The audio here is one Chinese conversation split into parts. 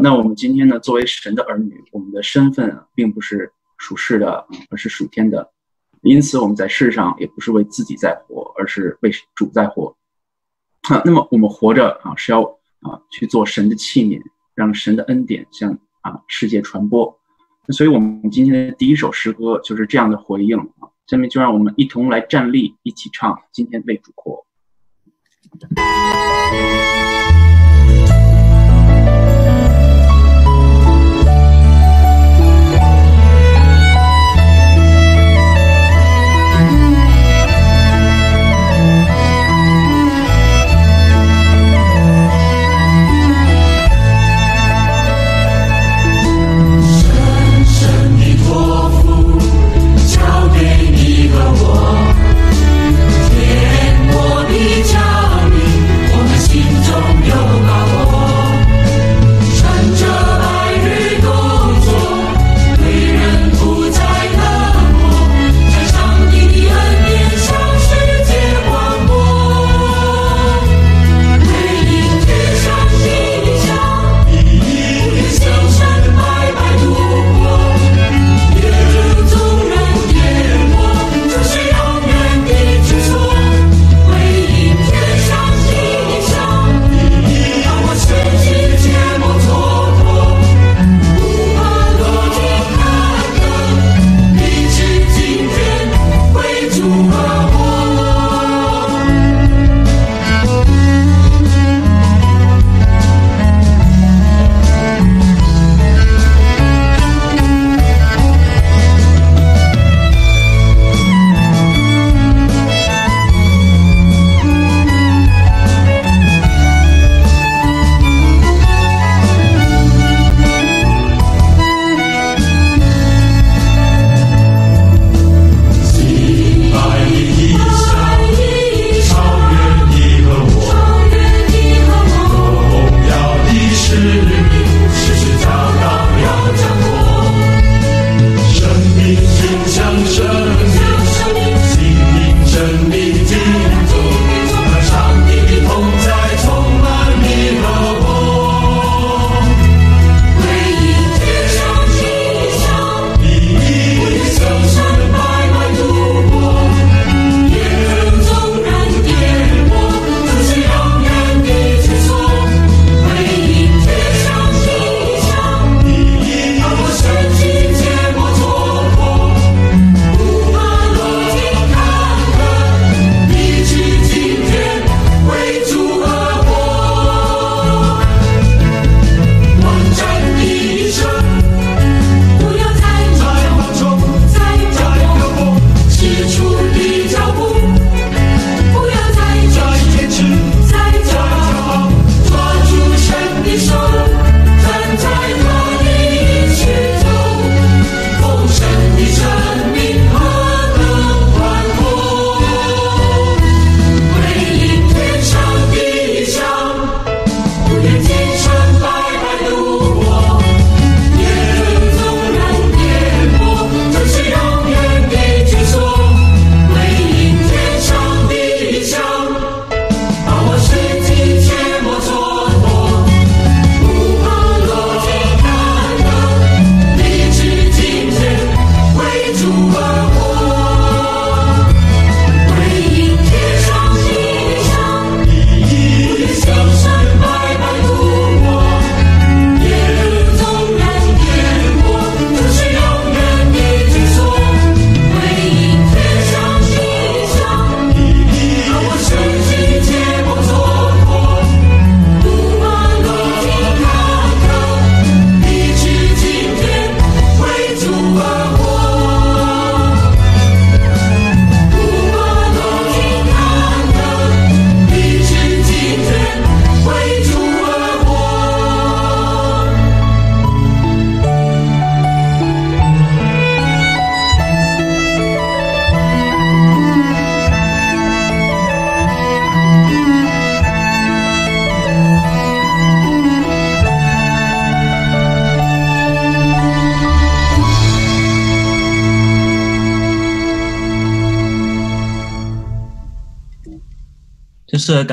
那我们今天呢，作为神的儿女，我们的身份，并不是属世的，而是属天的。因此，我们在世上也不是为自己在活，而是为主在活。啊，那么我们活着啊，是要啊去做神的器皿，让神的恩典向啊世界传播。所以，我们今天的第一首诗歌就是这样的回应啊。下面就让我们一同来站立，一起唱《今天为主活》。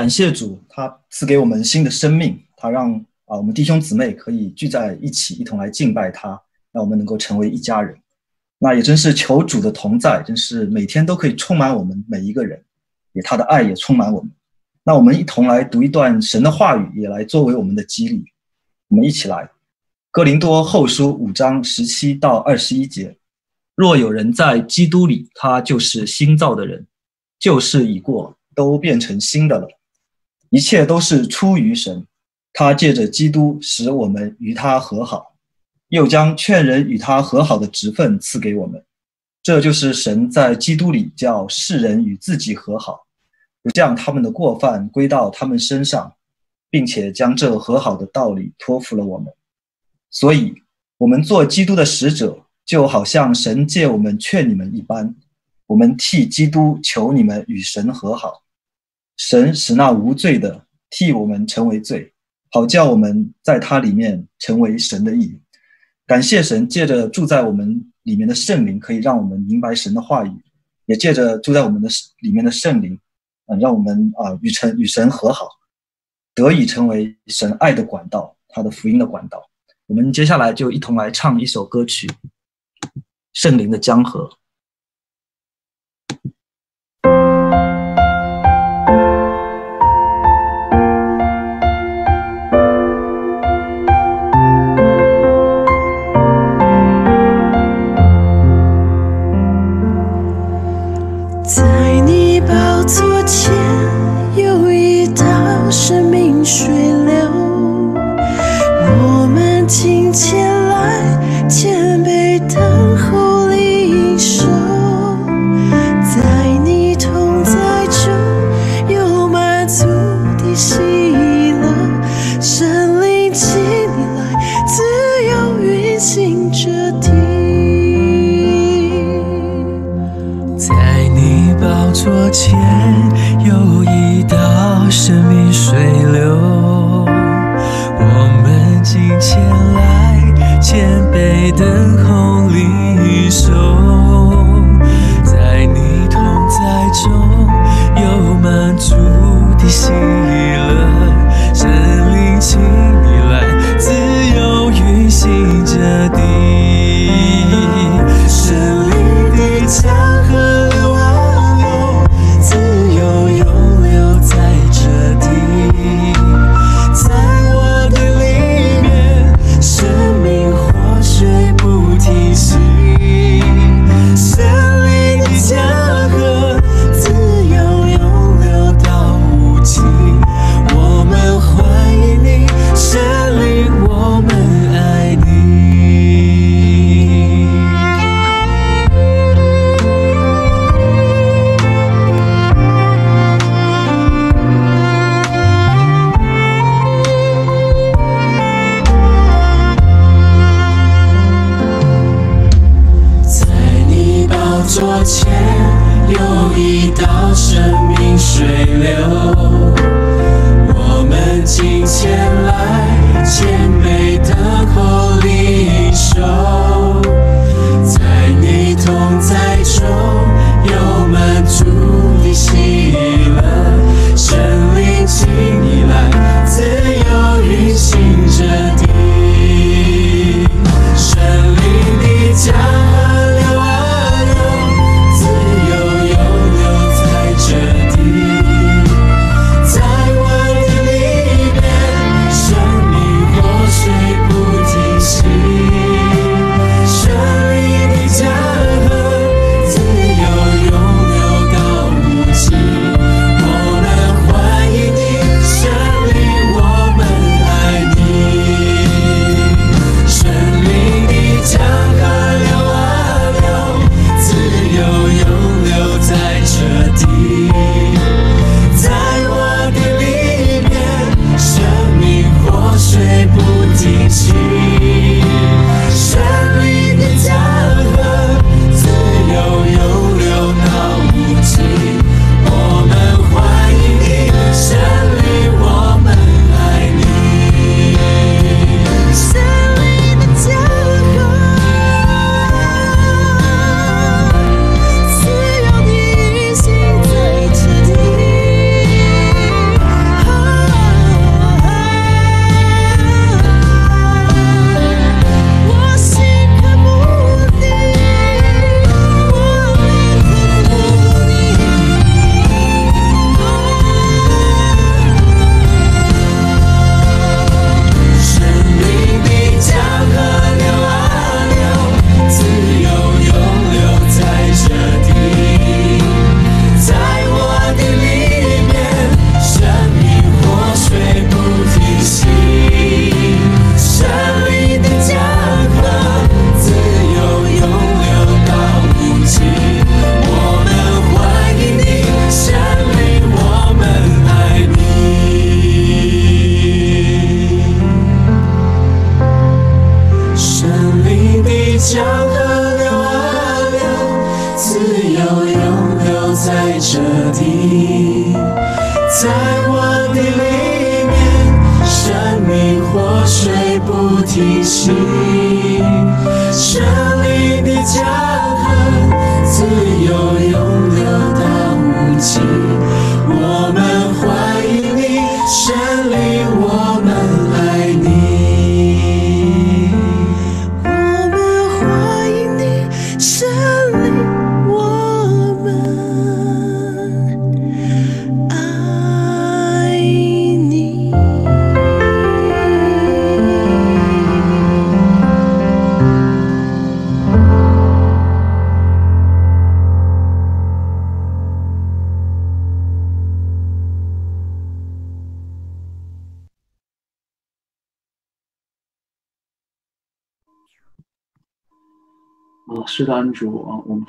谢主，他赐给我们新的生命，他让啊，我们弟兄姊妹可以聚在一起，一同来敬拜他，让我们能够成为一家人。那也真是求主的同在，真是每天都可以充满我们每一个人，也他的爱也充满我们。那我们一同来读一段神的话语，也来作为我们的激励。我们一起来，《哥林多后书》五章十七到二十一节：若有人在基督里，他就是新造的人，旧事已过，都变成新的了。一切都是出于神，他借着基督使我们与他和好。又将劝人与他和好的职分赐给我们，这就是神在基督里叫世人与自己和好，不将他们的过犯归到他们身上，并且将这和好的道理托付了我们。所以，我们做基督的使者，就好像神借我们劝你们一般，我们替基督求你们与神和好。神使那无罪的替我们成为罪，好叫我们在他里面成为神的义。感谢神，借着住在我们里面的圣灵，可以让我们明白神的话语；也借着住在我们的里面的圣灵，嗯，让我们啊与神与神和好，得以成为神爱的管道，他的福音的管道。我们接下来就一同来唱一首歌曲《圣灵的江河》。前有一道生命水。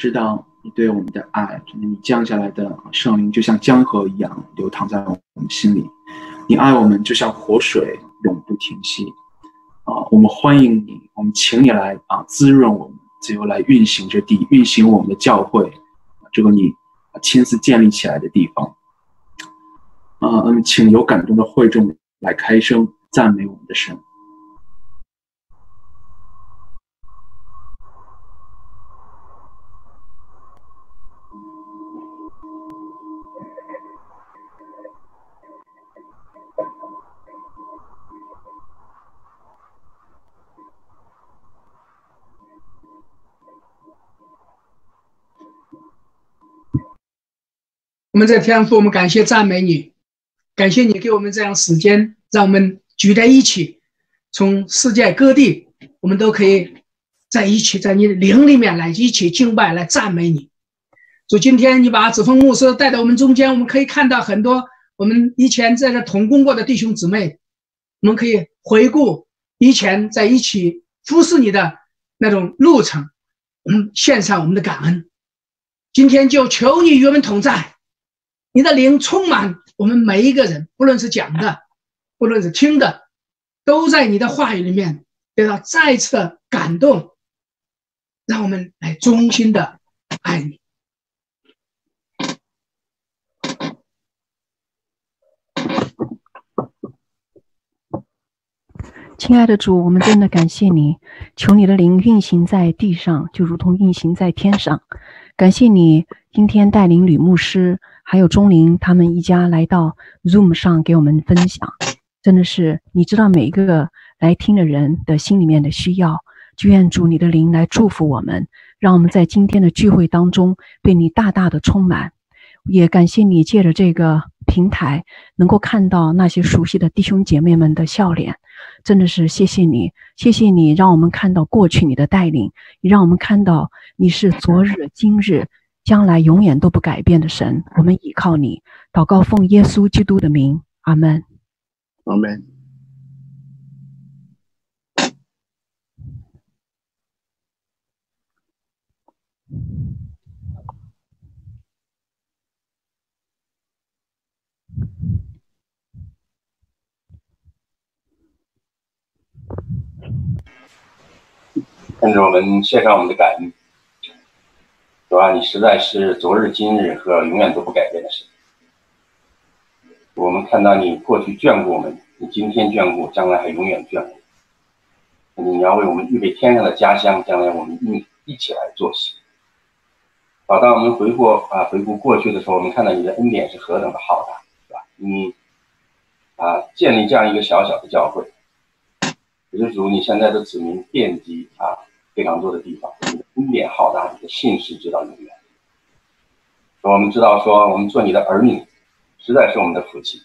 知道你对我们的爱，你降下来的圣灵就像江河一样流淌在我们心里。你爱我们就像活水，永不停息。啊，我们欢迎你，我们请你来啊，滋润我们，自由来运行这地，运行我们的教会，这个你亲自建立起来的地方。啊，嗯，请有感动的会众来开声赞美我们的神。我们在天父，我们感谢赞美你，感谢你给我们这样时间，让我们聚在一起，从世界各地，我们都可以在一起，在你的灵里面来一起敬拜，来赞美你。主，今天你把子峰牧师带到我们中间，我们可以看到很多我们以前在这同工过的弟兄姊妹，我们可以回顾以前在一起服侍你的那种路程，嗯，献上我们的感恩。今天就求你与我们同在。你的灵充满我们每一个人，不论是讲的，不论是听的，都在你的话语里面得到再次的感动，让我们来衷心的爱你。亲爱的主，我们真的感谢你，求你的灵运行在地上，就如同运行在天上。感谢你今天带领吕牧师还有钟灵他们一家来到 Zoom 上给我们分享，真的是你知道每一个来听的人的心里面的需要，就愿主你的灵来祝福我们，让我们在今天的聚会当中被你大大的充满。也感谢你借着这个平台，能够看到那些熟悉的弟兄姐妹们的笑脸，真的是谢谢你，谢谢你让我们看到过去你的带领，也让我们看到你是昨日、今日、将来永远都不改变的神。我们倚靠你，祷告奉耶稣基督的名，阿门。阿门。跟着我们献上我们的感恩，主啊，你实在是昨日、今日和永远都不改变的神。我们看到你过去眷顾我们，你今天眷顾，将来还永远眷顾。你要为我们预备天上的家乡，将来我们一一起来作喜。好，当我们回顾啊回顾过去的时候，我们看到你的恩典是何等的浩大，是吧？你啊建立这样一个小小的教会，也是主你现在的子民遍及啊非常多的地方，恩典浩大，你的信实直到永远。我们知道说，我们做你的儿女，实在是我们的福气。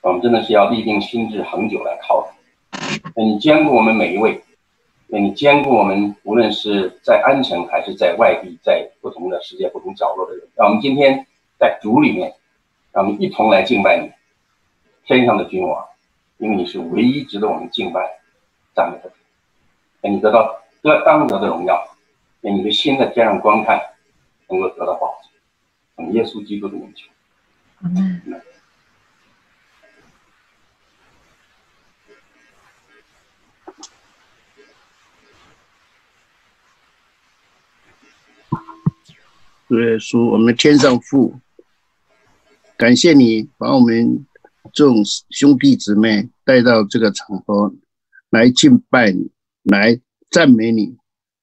我们真的是要立定心智，恒久来靠你。愿你兼顾我们每一位，愿你兼顾我们，无论是在安城还是在外地，在不同的世界不同角落的人。让我们今天在主里面，让我们一同来敬拜你，天上的君王，因为你是唯一值得我们敬拜、赞美的主。愿你得到这当得的荣耀，给你的新的天上观看，能够得到保护。耶稣基督的恩情。嗯。主耶稣，我们天上父。感谢你把我们众兄弟姊妹带到这个场合来敬拜你，来。赞美你。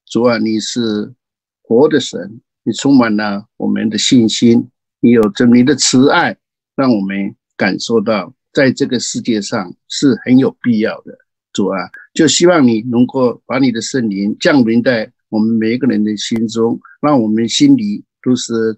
主啊，你是活的神，你充满了我们的信心，你有着你的慈爱，让我们感受到在这个世界上是很有必要的。主啊，就希望你能够把你的圣灵降临在我们每一个人的心中，让我们心里都是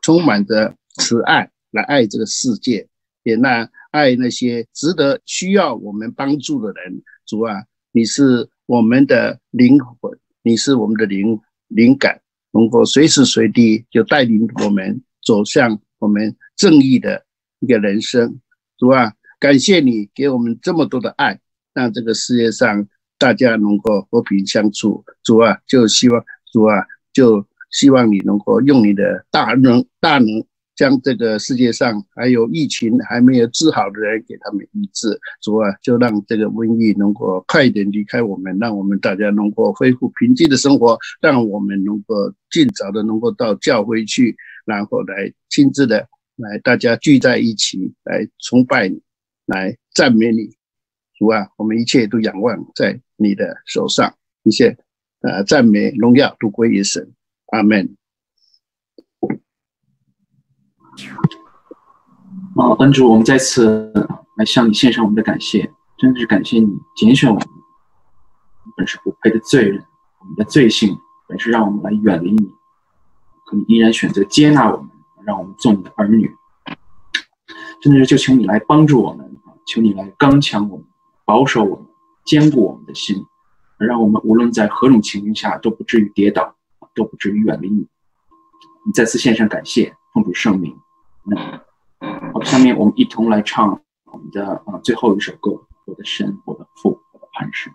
充满着慈爱，来爱这个世界，也那爱那些值得需要我们帮助的人。主啊，你是我们的灵魂，你是我们的灵灵感，能够随时随地就带领我们走向我们正义的一个人生。主啊，感谢你给我们这么多的爱。让这个世界上大家能够和平相处，主啊，就希望主啊，就希望你能够用你的大能大能，将这个世界上还有疫情还没有治好的人给他们医治，主啊，就让这个瘟疫能够快一点离开我们，让我们大家能够恢复平静的生活，让我们能够尽早的能够到教会去，然后来亲自的来大家聚在一起来崇拜你，来赞美你。主啊，我们一切都仰望在你的手上，一切呃赞美荣耀都归于神，阿门。啊，恩主，我们再次来向你献上我们的感谢，真的是感谢你拣选我们，本是不配的罪人，我们的罪性本是让我们来远离你，可你依然选择接纳我们，让我们做你的儿女，真的是就求你来帮助我们啊求你来刚强我们。保守我们，坚固我们的心，让我们无论在何种情境下都不至于跌倒，都不至于远离你。你再次献上感谢，奉主圣名。好，下面我们一同来唱我们的啊最后一首歌，《我的神，我的父，我的磐石》。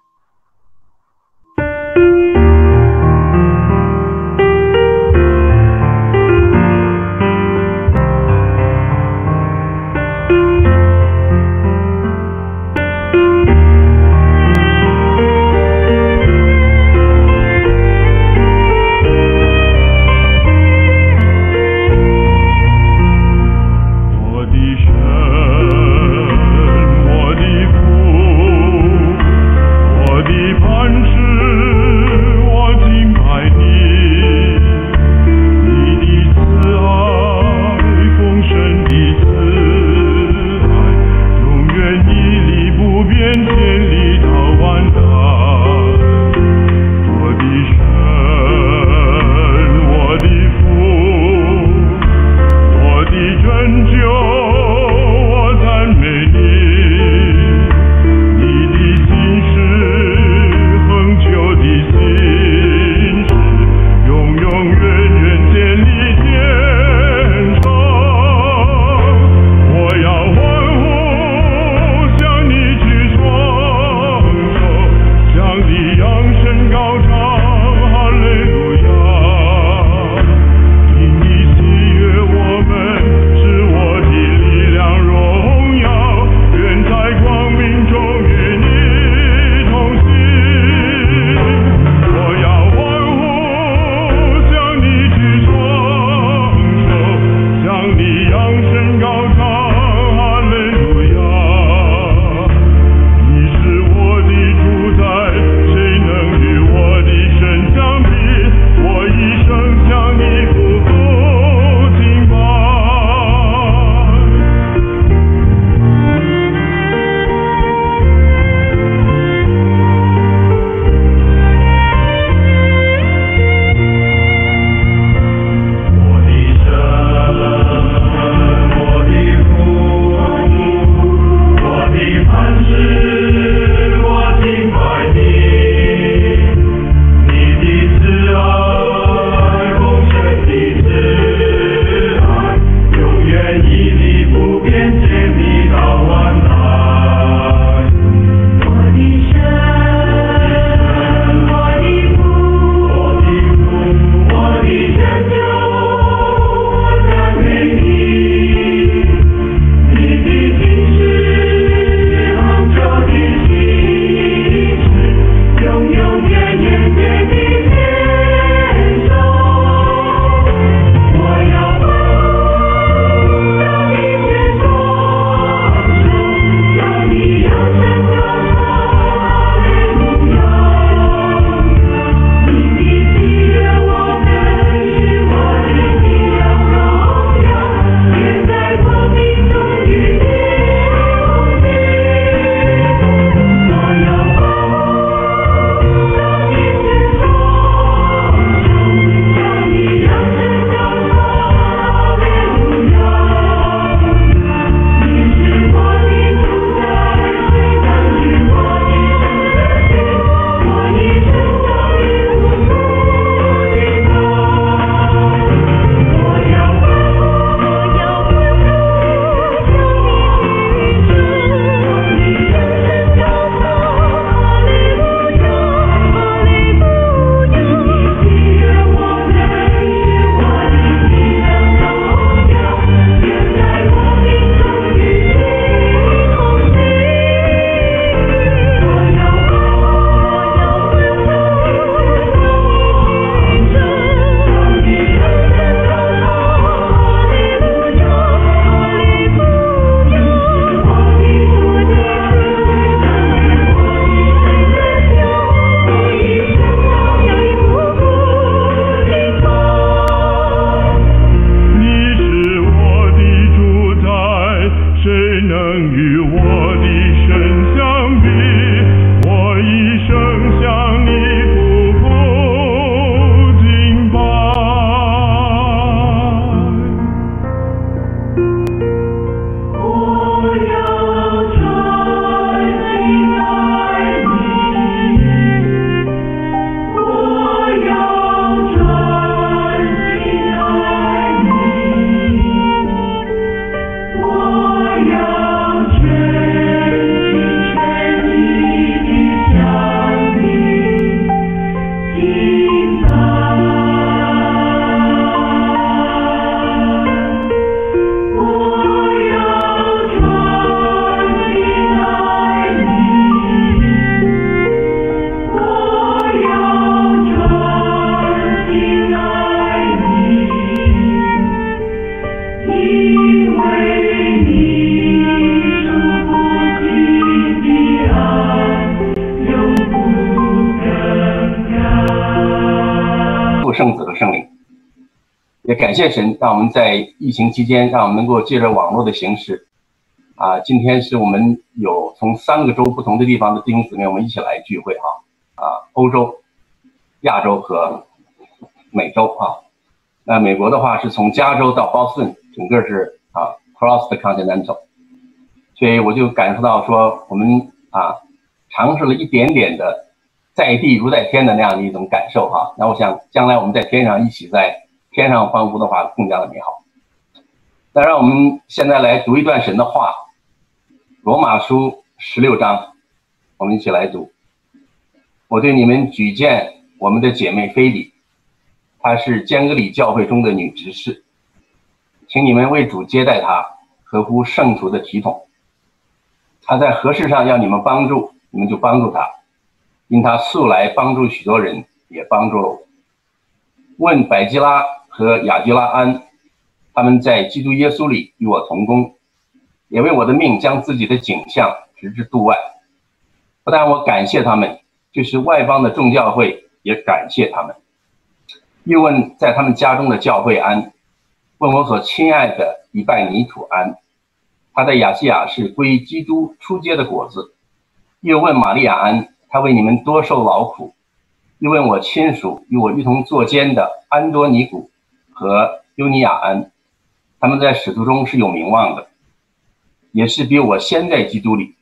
谢神，让我们在疫情期间，让我们能够借着网络的形式，啊，今天是我们有从三个州不同的地方的弟兄姊妹，我们一起来聚会哈，啊，欧洲、亚洲和美洲啊。那美国的话是从加州到波士顿，整个是啊，cross the continental。所以我就感受到说，我们啊，尝试了一点点的在地如在天的那样的一种感受哈。那我想将来我们在天上一起在。天上欢呼的话更加的美好。那让我们现在来读一段神的话，《罗马书》十六章，我们一起来读。我对你们举荐我们的姐妹菲比，她是坚格里教会中的女执事，请你们为主接待她，合乎圣徒的体统。她在何事上要你们帮助，你们就帮助她，因她素来帮助许多人，也帮助了我。问百基拉。和亚基拉安，他们在基督耶稣里与我同工，也为我的命将自己的景象直至度外。不但我感谢他们，就是外邦的众教会也感谢他们。又问在他们家中的教会安，问我所亲爱的一拜泥土安，他在亚细亚是归基督出街的果子。又问玛利亚安，他为你们多受劳苦。又问我亲属与我一同作监的安多尼古。和尤尼亚安，他们在使徒中是有名望的，也是比我先在基督里。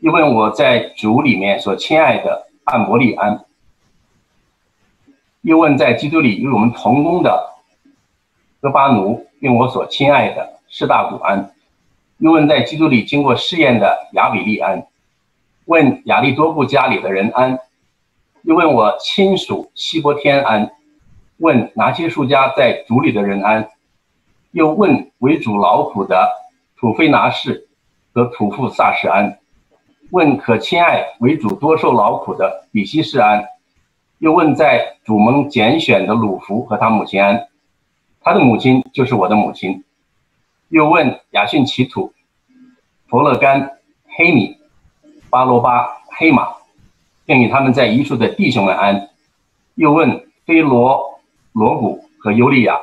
又问我在主里面所亲爱的安伯利安，又问在基督里与我们同工的哥巴奴，并我所亲爱的士大古安，又问在基督里经过试验的亚比利安，问亚利多布家里的人安，又问我亲属希伯天安。问哪些术家在主里的人安？又问为主劳苦的土非拿士和土父萨士安？问可亲爱为主多受劳苦的比西士安？又问在主蒙拣选的鲁弗和他母亲安？他的母亲就是我的母亲。又问雅逊奇土、佛勒干、黑米、巴罗巴、黑马，并与他们在一处的弟兄们安？又问飞罗。罗谷和尤利亚、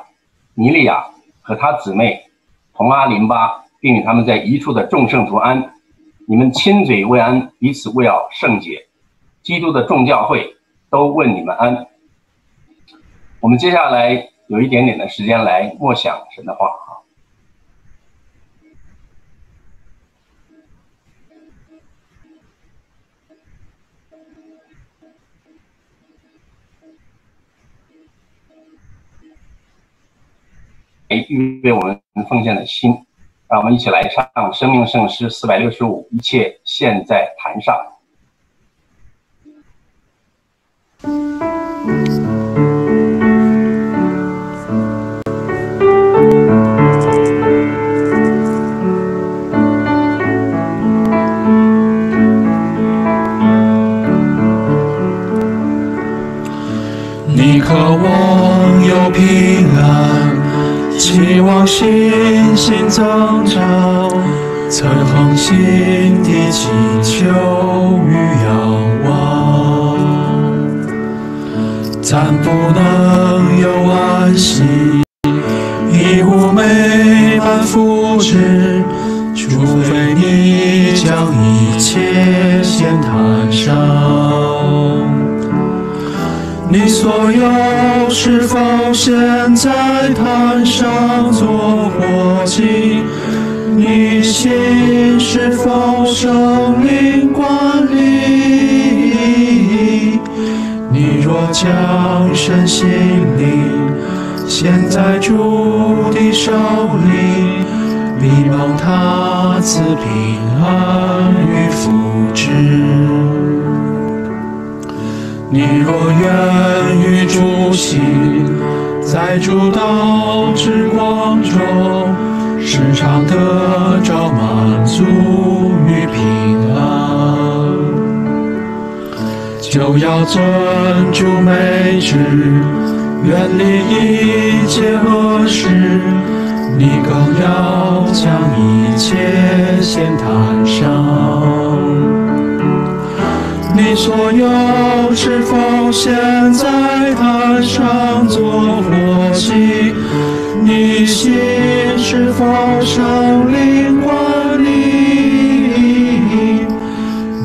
尼利亚和他姊妹同阿林巴，并与他们在一处的众圣徒安，你们亲嘴慰安，彼此为要圣洁。基督的众教会都问你们安。我们接下来有一点点的时间来默想神的话啊。预备我们奉献的心，让我们一起来唱《生命圣诗》四百六十五，一切现在坛上。你渴望有平安。期望信心增长，曾恒心的祈求与仰望，暂不能有安息，一无美满福祉，除非你将一切先谈上。你所有是否现在坛上做火祭？你心是否生灵管理？你若将身心灵献在主的手里，必蒙他赐平安与福祉。你若愿与主行，在主道之光中，时常得着满足与平安，就要尊主美旨，远离一切恶事。你更要将一切先谈上。你所有是否现在坛上做火祭？你心是否生灵管理？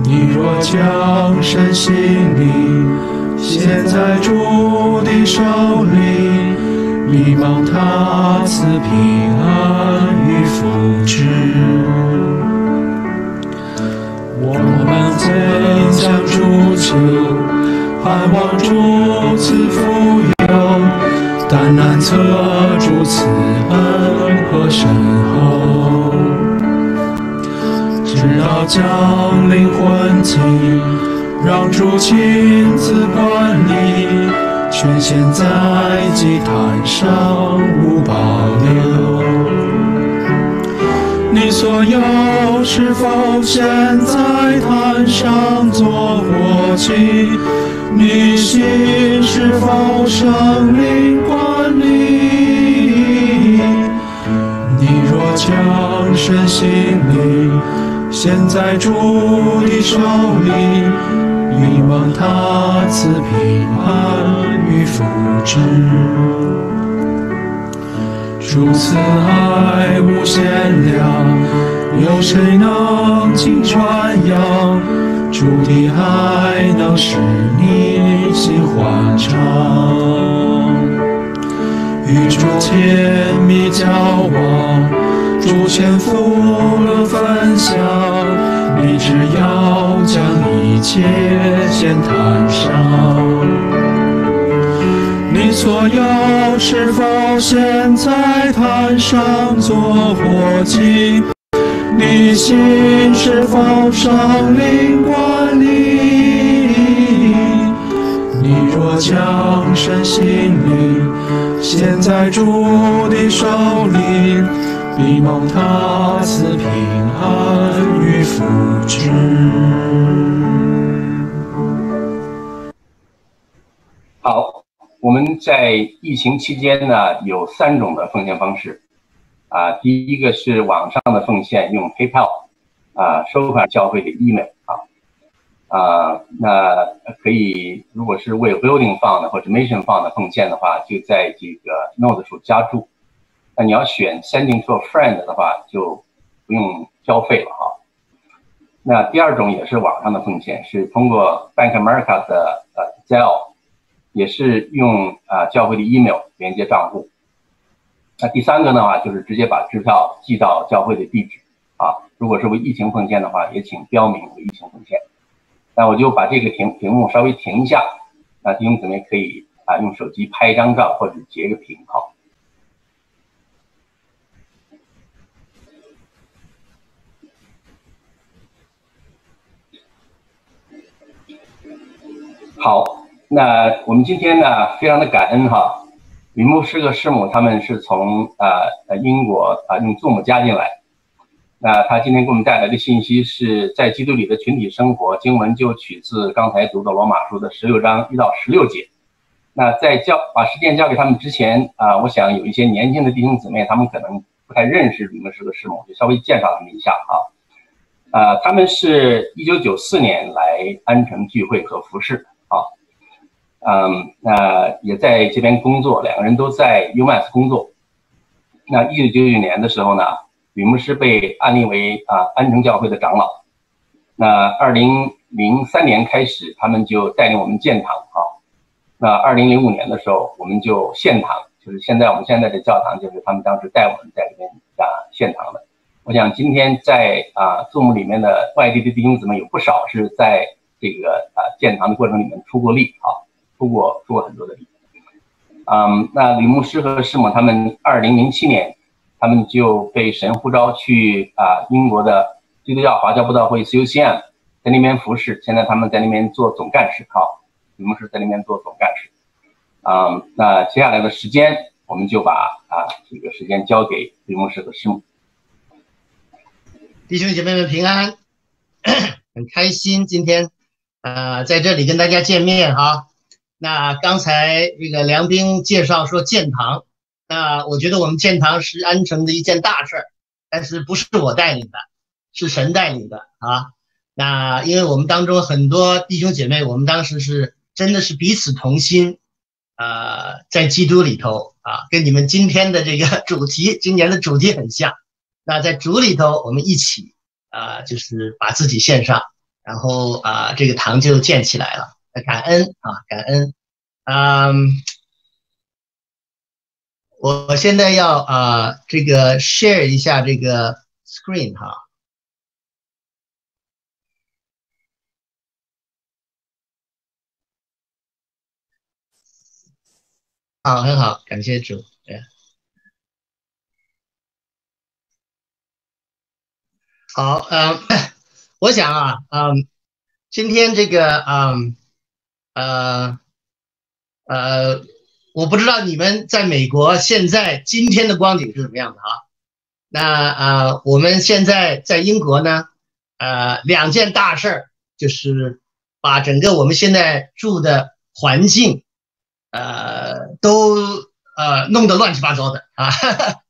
你若将身心灵献在主的手里，必望他赐平安与福祉。们怎向主求，盼望主赐福佑，但难测主赐恩和深厚。直到将灵魂境，让主亲自管理，全献在祭坛上无保留。你所有是否现在摊上做火祭？你心是否生灵管理？你若将身心灵现在主的手里，希望他赐平安与福祉。如此爱无限量，有谁能尽传扬？主的爱能使你心欢畅，与主甜蜜交往，主前福乐分享，你只要将一切献坛上。你所有是否现在坛上做火祭？你心是否生灵管理？你若将身心灵献在主的手里，必蒙他赐平安与福祉。我们在疫情期间呢，有三种的奉献方式。啊，第一个是网上的奉献，用 PayPal 啊收款教会的 email 啊啊，那可以，如果是为 building 放的或者 mission 放的奉献的话，就在这个 note 处加注。那你要选 sending to a friend 的话，就不用交费了哈。那第二种也是网上的奉献，是通过 Bank America 的呃 Zelle，也是用啊教会的 email 连接账户。那第三个的话，就是直接把支票寄到教会的地址啊。如果是为疫情奉献的话，也请标明为疫情奉献。那我就把这个屏屏幕稍微停一下，那弟兄姊妹可以啊用手机拍一张照或者截个屏好。好，那我们今天呢，非常的感恩哈。李牧师和师母他们是从呃呃英国啊用 Zoom 加进来，那他今天给我们带来的信息是在基督里的群体生活，经文就取自刚才读的罗马书的十六章一到十六节。那在教把时间交给他们之前啊，我想有一些年轻的弟兄姊妹，他们可能不太认识李牧师和师母，就稍微介绍他们一下啊。啊，他们是一九九四年来安城聚会和服饰啊。嗯，那也在这边工作，两个人都在 UMass 工作。那一九九九年的时候呢，吕牧师被安立为啊安城教会的长老。那二零零三年开始，他们就带领我们建堂啊。那二零零五年的时候，我们就献堂，就是现在我们现在的教堂，就是他们当时带我们在里面啊献堂的。我想今天在啊 Zoom 里面的外地的弟兄姊妹有不少是在这个啊建堂的过程里面出过力啊。出过出过很多的力，嗯，那李牧师和师母他们二零零七年，他们就被神呼召去啊英国的基督教华侨布道会 CUCM，在那边服侍，现在他们在那边做总干事，好，李牧师在那边做总干事，嗯，那接下来的时间，我们就把啊这个时间交给李牧师和师母。弟兄姐妹们平安，很开心今天呃在这里跟大家见面哈。那刚才这个梁兵介绍说建堂，那我觉得我们建堂是安城的一件大事儿，但是不是我带领的，是神带领的啊。那因为我们当中很多弟兄姐妹，我们当时是真的是彼此同心，呃，在基督里头啊，跟你们今天的这个 主题，今年的主题很像。那在主里头，我们一起啊，就是把自己献上，然后啊，这个堂就建起来了。感恩啊，感恩。嗯，我现在要啊，这个 share 一下这个 screen 哈。好，很好，感谢主。对，好，嗯，我想啊，嗯，今天这个，嗯，呃，呃，我不知道你们在美国现在今天的光景是什么样的啊？那呃，我们现在在英国呢，呃，两件大事儿就是把整个我们现在住的环境。呃，都呃弄得乱七八糟的啊。哈 哈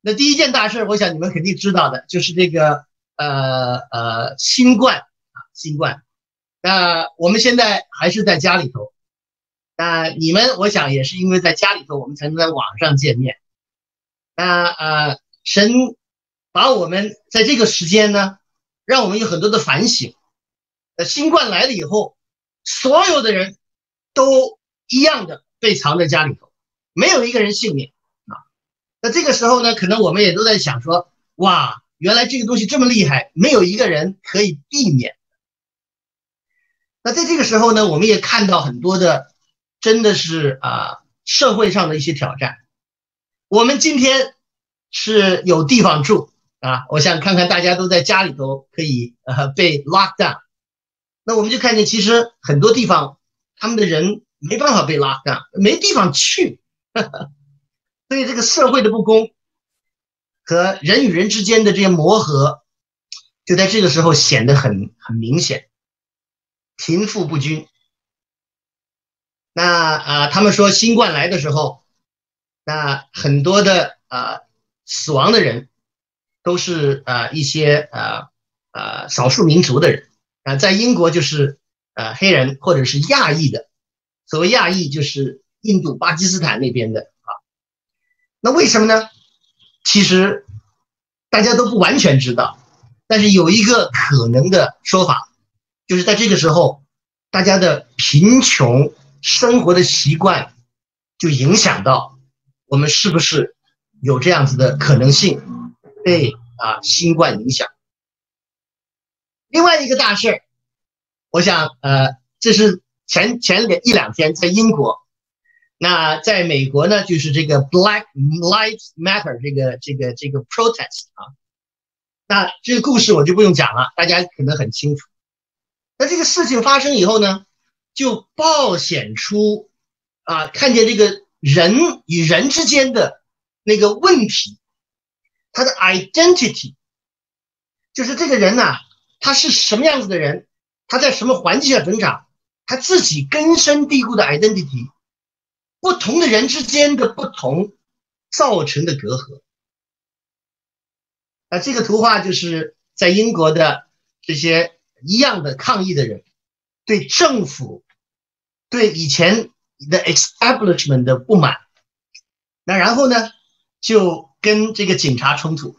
那第一件大事，我想你们肯定知道的，就是这个呃呃新冠啊，新冠。那我们现在还是在家里头，那你们我想也是因为在家里头，我们才能在网上见面。那呃，神把我们在这个时间呢，让我们有很多的反省。呃，新冠来了以后，所有的人都。一样的被藏在家里头，没有一个人幸免啊。那这个时候呢，可能我们也都在想说，哇，原来这个东西这么厉害，没有一个人可以避免。那在这个时候呢，我们也看到很多的，真的是啊，社会上的一些挑战。我们今天是有地方住啊，我想看看大家都在家里头可以呃被 lock down，那我们就看见其实很多地方他们的人。没办法被拉干，没地方去，所以这个社会的不公和人与人之间的这些磨合，就在这个时候显得很很明显，贫富不均。那啊，他们说新冠来的时候，那很多的啊死亡的人都是啊一些啊啊少数民族的人啊，在英国就是呃黑人或者是亚裔的。所谓亚裔就是印度、巴基斯坦那边的啊，那为什么呢？其实大家都不完全知道，但是有一个可能的说法，就是在这个时候，大家的贫穷生活的习惯就影响到我们是不是有这样子的可能性被啊新冠影响。另外一个大事我想呃，这是。前前两一两天在英国，那在美国呢，就是这个 Black Lives Matter 这个这个这个 protest 啊，那这个故事我就不用讲了，大家可能很清楚。那这个事情发生以后呢，就暴显出啊，看见这个人与人之间的那个问题，他的 identity，就是这个人呐，他是什么样子的人，他在什么环境下成长。他自己根深蒂固的 identity，不同的人之间的不同造成的隔阂。那这个图画就是在英国的这些一样的抗议的人，对政府、对以前的 establishment 的不满。那然后呢，就跟这个警察冲突。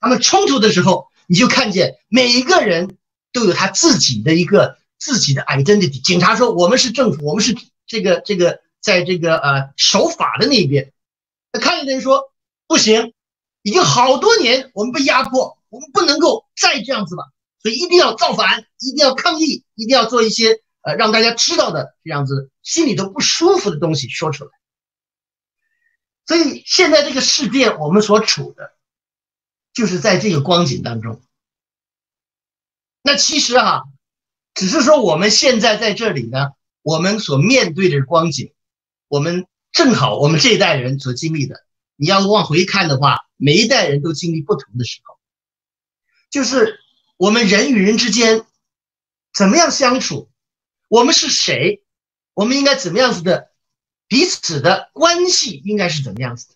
他们冲突的时候，你就看见每一个人都有他自己的一个。自己的 identity，警察说我们是政府，我们是这个这个在这个呃守法的那边。那抗议的人说不行，已经好多年我们被压迫，我们不能够再这样子了，所以一定要造反，一定要抗议，一定要做一些呃让大家知道的这样子心里头不舒服的东西说出来。所以现在这个世界我们所处的，就是在这个光景当中。那其实哈。只是说我们现在在这里呢，我们所面对的光景，我们正好我们这一代人所经历的，你要往回看的话，每一代人都经历不同的时候，就是我们人与人之间怎么样相处，我们是谁，我们应该怎么样子的，彼此的关系应该是怎么样子的。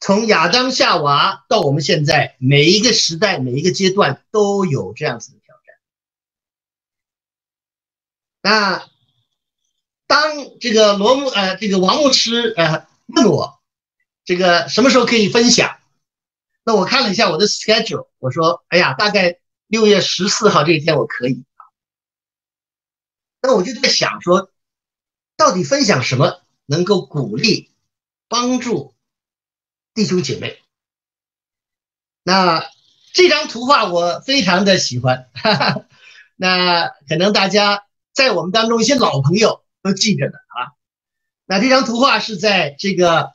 从亚当夏娃到我们现在，每一个时代、每一个阶段都有这样子的挑战。那当这个罗牧呃，这个王牧师呃问我，这个什么时候可以分享？那我看了一下我的 schedule，我说，哎呀，大概六月十四号这一天我可以。那我就在想说，到底分享什么能够鼓励、帮助弟兄姐妹？那这张图画我非常的喜欢，哈哈，那可能大家在我们当中一些老朋友都记着呢啊。那这张图画是在这个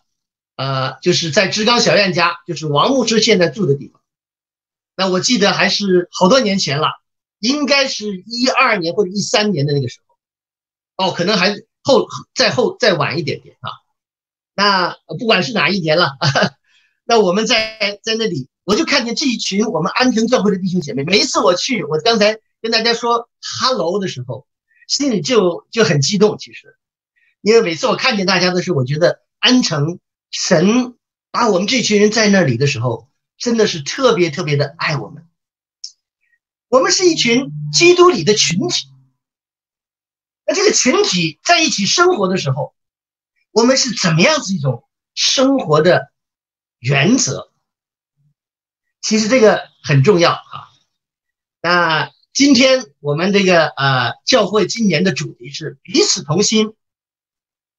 呃，就是在志刚小院家，就是王牧师现在住的地方。那我记得还是好多年前了。应该是一二年或者一三年的那个时候，哦，可能还后再后再晚一点点啊。那不管是哪一年了，那我们在在那里，我就看见这一群我们安城教会的弟兄姐妹。每一次我去，我刚才跟大家说 “hello” 的时候，心里就就很激动。其实，因为每次我看见大家的时候，我觉得安城神把我们这群人在那里的时候，真的是特别特别的爱我们。我们是一群基督里的群体，那这个群体在一起生活的时候，我们是怎么样子一种生活的原则？其实这个很重要啊。那今天我们这个呃教会今年的主题是彼此同心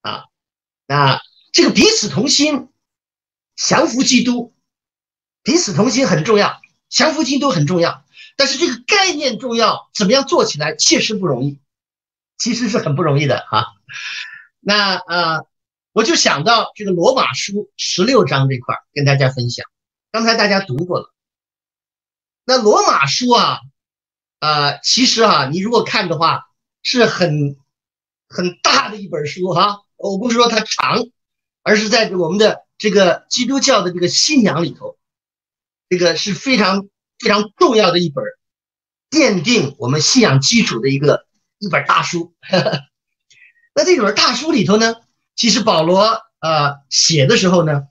啊。那这个彼此同心，降服基督，彼此同心很重要，降服基督很重要。但是这个概念重要，怎么样做起来确实不容易，其实是很不容易的哈。那呃，我就想到这个罗马书十六章这块跟大家分享。刚才大家读过了，那罗马书啊，呃，其实啊，你如果看的话，是很很大的一本书哈。我不是说它长，而是在我们的这个基督教的这个信仰里头，这个是非常。非常重要的一本奠定我们信仰基础的一个一本大书。那这本大书里头呢，其实保罗呃写的时候呢，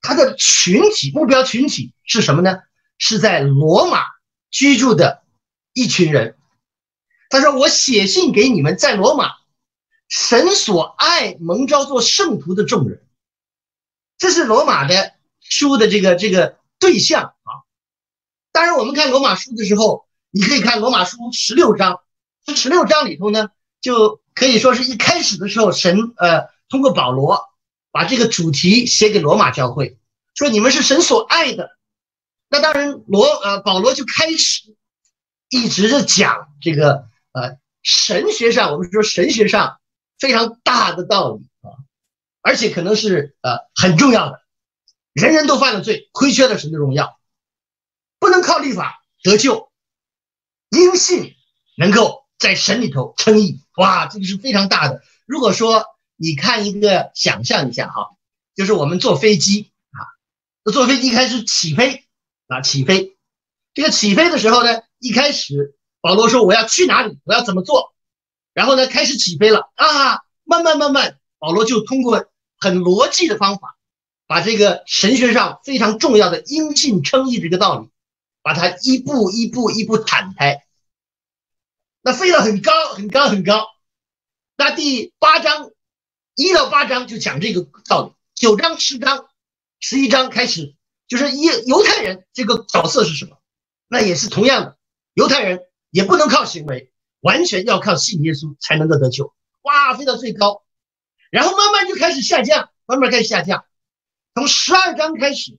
他的群体目标群体是什么呢？是在罗马居住的一群人。他说：“我写信给你们，在罗马神所爱蒙召做圣徒的众人。”这是罗马的书的这个这个对象啊。当然，我们看罗马书的时候，你可以看罗马书十六章。这十六章里头呢，就可以说是一开始的时候，神呃通过保罗把这个主题写给罗马教会，说你们是神所爱的。那当然，罗呃保罗就开始一直的讲这个呃神学上，我们说神学上非常大的道理，而且可能是呃很重要的。人人都犯了罪，亏缺了神的荣耀。不能靠律法得救，因信能够在神里头称义。哇，这个是非常大的。如果说你看一个，想象一下哈，就是我们坐飞机啊，坐飞机开始起飞啊，起飞。这个起飞的时候呢，一开始保罗说我要去哪里，我要怎么做，然后呢开始起飞了啊，慢慢慢慢，保罗就通过很逻辑的方法，把这个神学上非常重要的因信称义这个道理。把它一步一步一步展开，那飞得很高很高很高。那第八章一到八章就讲这个道理，九章十章十一章开始就是犹犹太人这个角色是什么？那也是同样的，犹太人也不能靠行为，完全要靠信耶稣才能够得救。哇，飞到最高，然后慢慢就开始下降，慢慢开始下降。从十二章开始，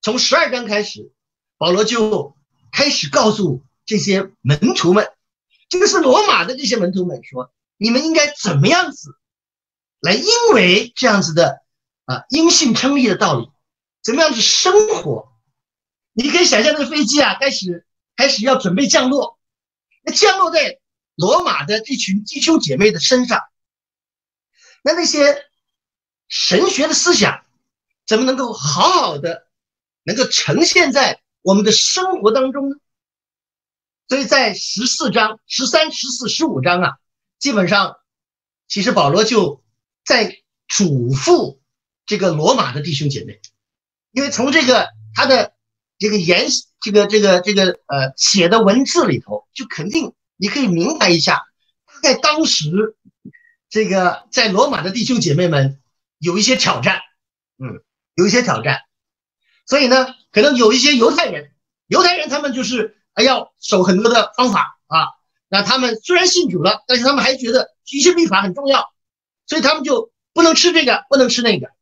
从十二章开始。保罗就开始告诉这些门徒们，这个是罗马的这些门徒们说：“你们应该怎么样子来因为这样子的啊因信称义的道理，怎么样子生活？你可以想象那个飞机啊，开始开始要准备降落，那降落在罗马的这群弟兄姐妹的身上，那那些神学的思想怎么能够好好的能够呈现在？”我们的生活当中呢，所以在十四章、十三、十四、十五章啊，基本上，其实保罗就在嘱咐这个罗马的弟兄姐妹，因为从这个他的这个言这个这个这个呃写的文字里头，就肯定你可以明白一下，在当时这个在罗马的弟兄姐妹们有一些挑战，嗯，有一些挑战，所以呢，可能有一些犹太人，犹太人他们就是要守很多的方法啊，那他们虽然信主了，但是他们还觉得一些律法很重要，所以他们就不能吃这个，不能吃那个。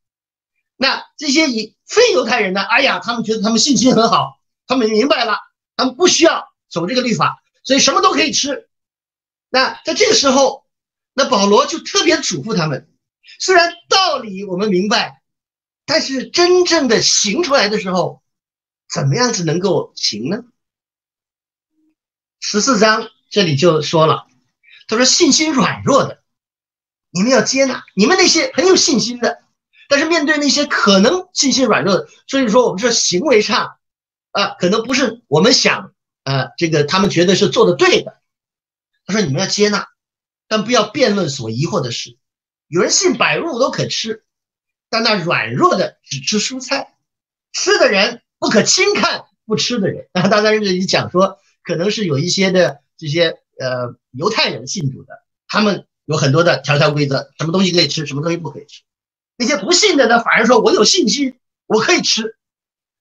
那这些以非犹太人呢？哎呀，他们觉得他们信心很好，他们明白了，他们不需要守这个律法，所以什么都可以吃。那在这个时候，那保罗就特别嘱咐他们：虽然道理我们明白，但是真正的行出来的时候，怎么样子能够行呢？十四章这里就说了，他说：“信心软弱的，你们要接纳；你们那些很有信心的。”但是面对那些可能信心软弱的，所以说我们说行为上，啊，可能不是我们想，呃，这个他们觉得是做的对的。他说你们要接纳，但不要辩论所疑惑的事。有人信百入都可吃，但那软弱的只吃蔬菜，吃的人不可轻看不吃的人。啊，当然这里讲说，可能是有一些的这些呃犹太人信主的，他们有很多的条条规则，什么东西可以吃，什么东西不可以吃。那些不信的呢，反而说我有信心，我可以吃。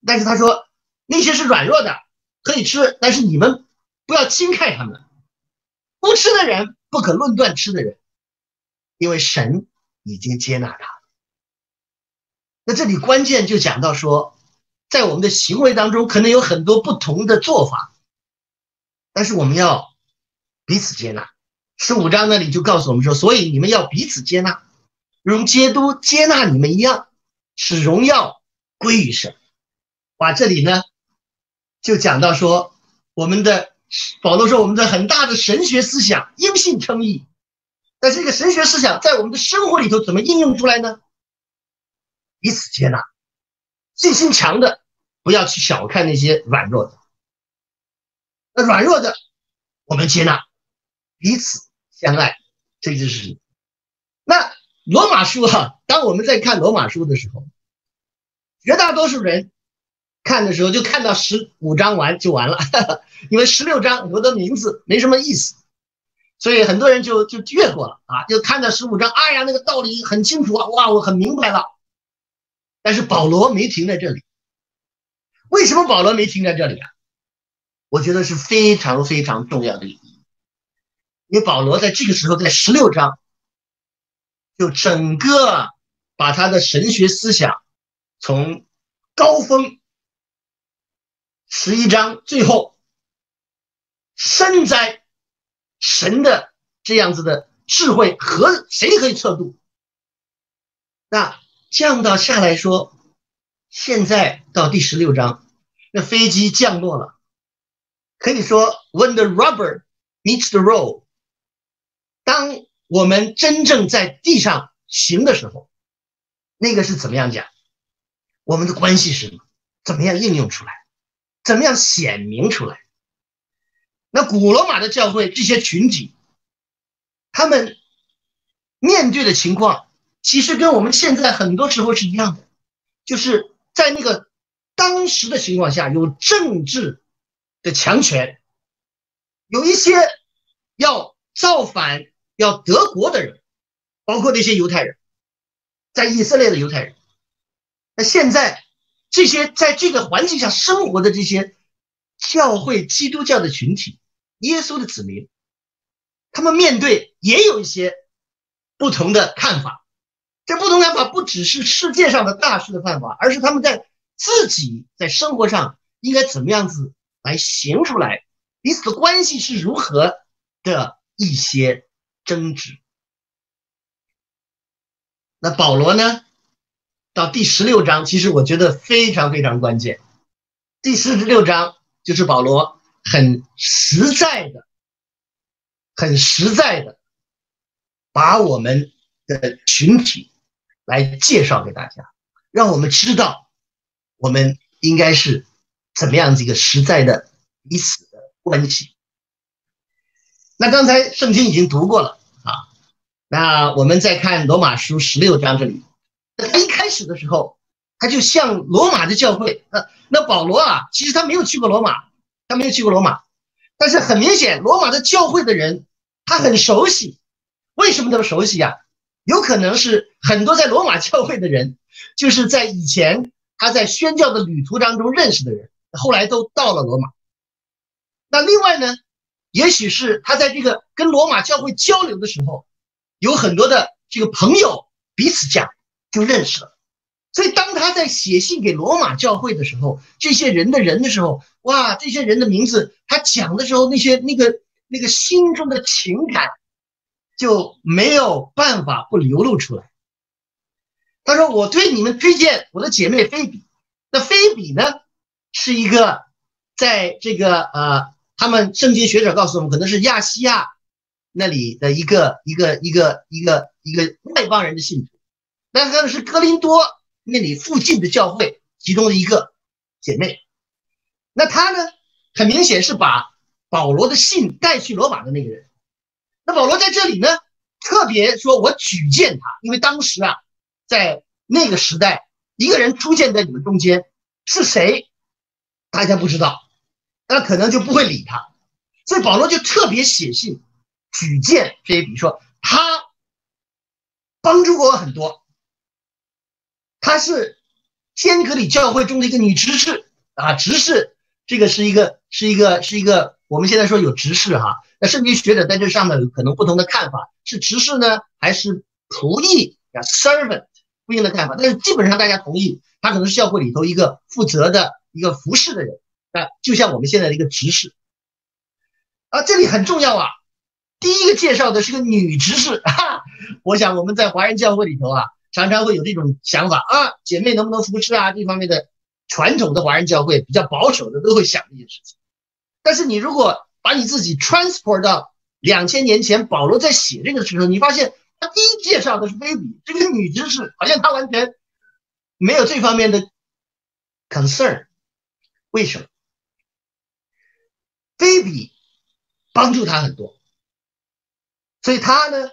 但是他说那些是软弱的，可以吃，但是你们不要轻看他们。不吃的人不可论断吃的人，因为神已经接纳他。那这里关键就讲到说，在我们的行为当中，可能有很多不同的做法，但是我们要彼此接纳。十五章那里就告诉我们说，所以你们要彼此接纳。如基督接纳你们一样，使荣耀归于神。哇，这里呢就讲到说，我们的保罗说，我们的很大的神学思想因信称义，但是这个神学思想在我们的生活里头怎么应用出来呢？彼此接纳，信心强的不要去小看那些软弱的，那软弱的我们接纳，彼此相爱，这就是那。罗马书哈，当我们在看罗马书的时候，绝大多数人看的时候就看到十五章完就完了，因为十六章很多名字没什么意思，所以很多人就就越过了啊，就看到十五章，哎呀，那个道理很清楚啊，哇，我很明白了。但是保罗没停在这里，为什么保罗没停在这里啊？我觉得是非常非常重要的一点，因为保罗在这个时候在十六章。就整个把他的神学思想从高峰十一章最后深在神的这样子的智慧和谁可以测度？那降到下来说，现在到第十六章，那飞机降落了，可以说 when the rubber meets the road，当。我们真正在地上行的时候，那个是怎么样讲？我们的关系是什么？怎么样应用出来？怎么样显明出来？那古罗马的教会这些群体，他们面对的情况，其实跟我们现在很多时候是一样的，就是在那个当时的情况下，有政治的强权，有一些要造反。要德国的人，包括那些犹太人，在以色列的犹太人，那现在这些在这个环境下生活的这些教会基督教的群体，耶稣的子民，他们面对也有一些不同的看法。这不同看法不只是世界上的大事的看法，而是他们在自己在生活上应该怎么样子来行出来，彼此的关系是如何的一些。争执。那保罗呢？到第十六章，其实我觉得非常非常关键。第四十六章就是保罗很实在的、很实在的把我们的群体来介绍给大家，让我们知道我们应该是怎么样子一个实在的彼此的关系。那刚才圣经已经读过了啊，那我们再看罗马书十六章这里，他一开始的时候他就向罗马的教会，那那保罗啊，其实他没有去过罗马，他没有去过罗马，但是很明显，罗马的教会的人他很熟悉，为什么那么熟悉呀？有可能是很多在罗马教会的人，就是在以前他在宣教的旅途当中认识的人，后来都到了罗马。那另外呢，也许是他在这个跟罗马教会交流的时候，有很多的这个朋友彼此讲就认识了。所以当他在写信给罗马教会的时候，这些人的人的时候，哇，这些人的名字他讲的时候，那些那个那个心中的情感。就没有办法不流露出来。他说：“我对你们推荐我的姐妹菲比。那菲比呢，是一个在这个呃，他们圣经学者告诉我们，可能是亚细亚那里的一个一个一个一个一个外邦人的信徒。那个是哥林多那里附近的教会其中的一个姐妹。那她呢，很明显是把保罗的信带去罗马的那个人。”那保罗在这里呢，特别说，我举荐他，因为当时啊，在那个时代，一个人出现在你们中间是谁，大家不知道，那可能就不会理他，所以保罗就特别写信举荐菲比，说他帮助过我很多，她是天格里教会中的一个女执事啊，执事，这个是一个是一个是一个，我们现在说有执事哈。那圣经学者在这上面有可能不同的看法，是执事呢，还是仆役啊？servant 不一样的看法，但是基本上大家同意，他可能是教会里头一个负责的一个服侍的人啊，就像我们现在的一个执事啊。这里很重要啊，第一个介绍的是个女执事哈。我想我们在华人教会里头啊，常常会有这种想法啊，姐妹能不能服侍啊？这方面的传统的华人教会比较保守的都会想这些事情，但是你如果把你自己 transport 到两千年前，保罗在写这个的时候，你发现他第一介绍的是菲比这个女知识，好像他完全没有这方面的 concern。为什么？菲比帮助他很多，所以他呢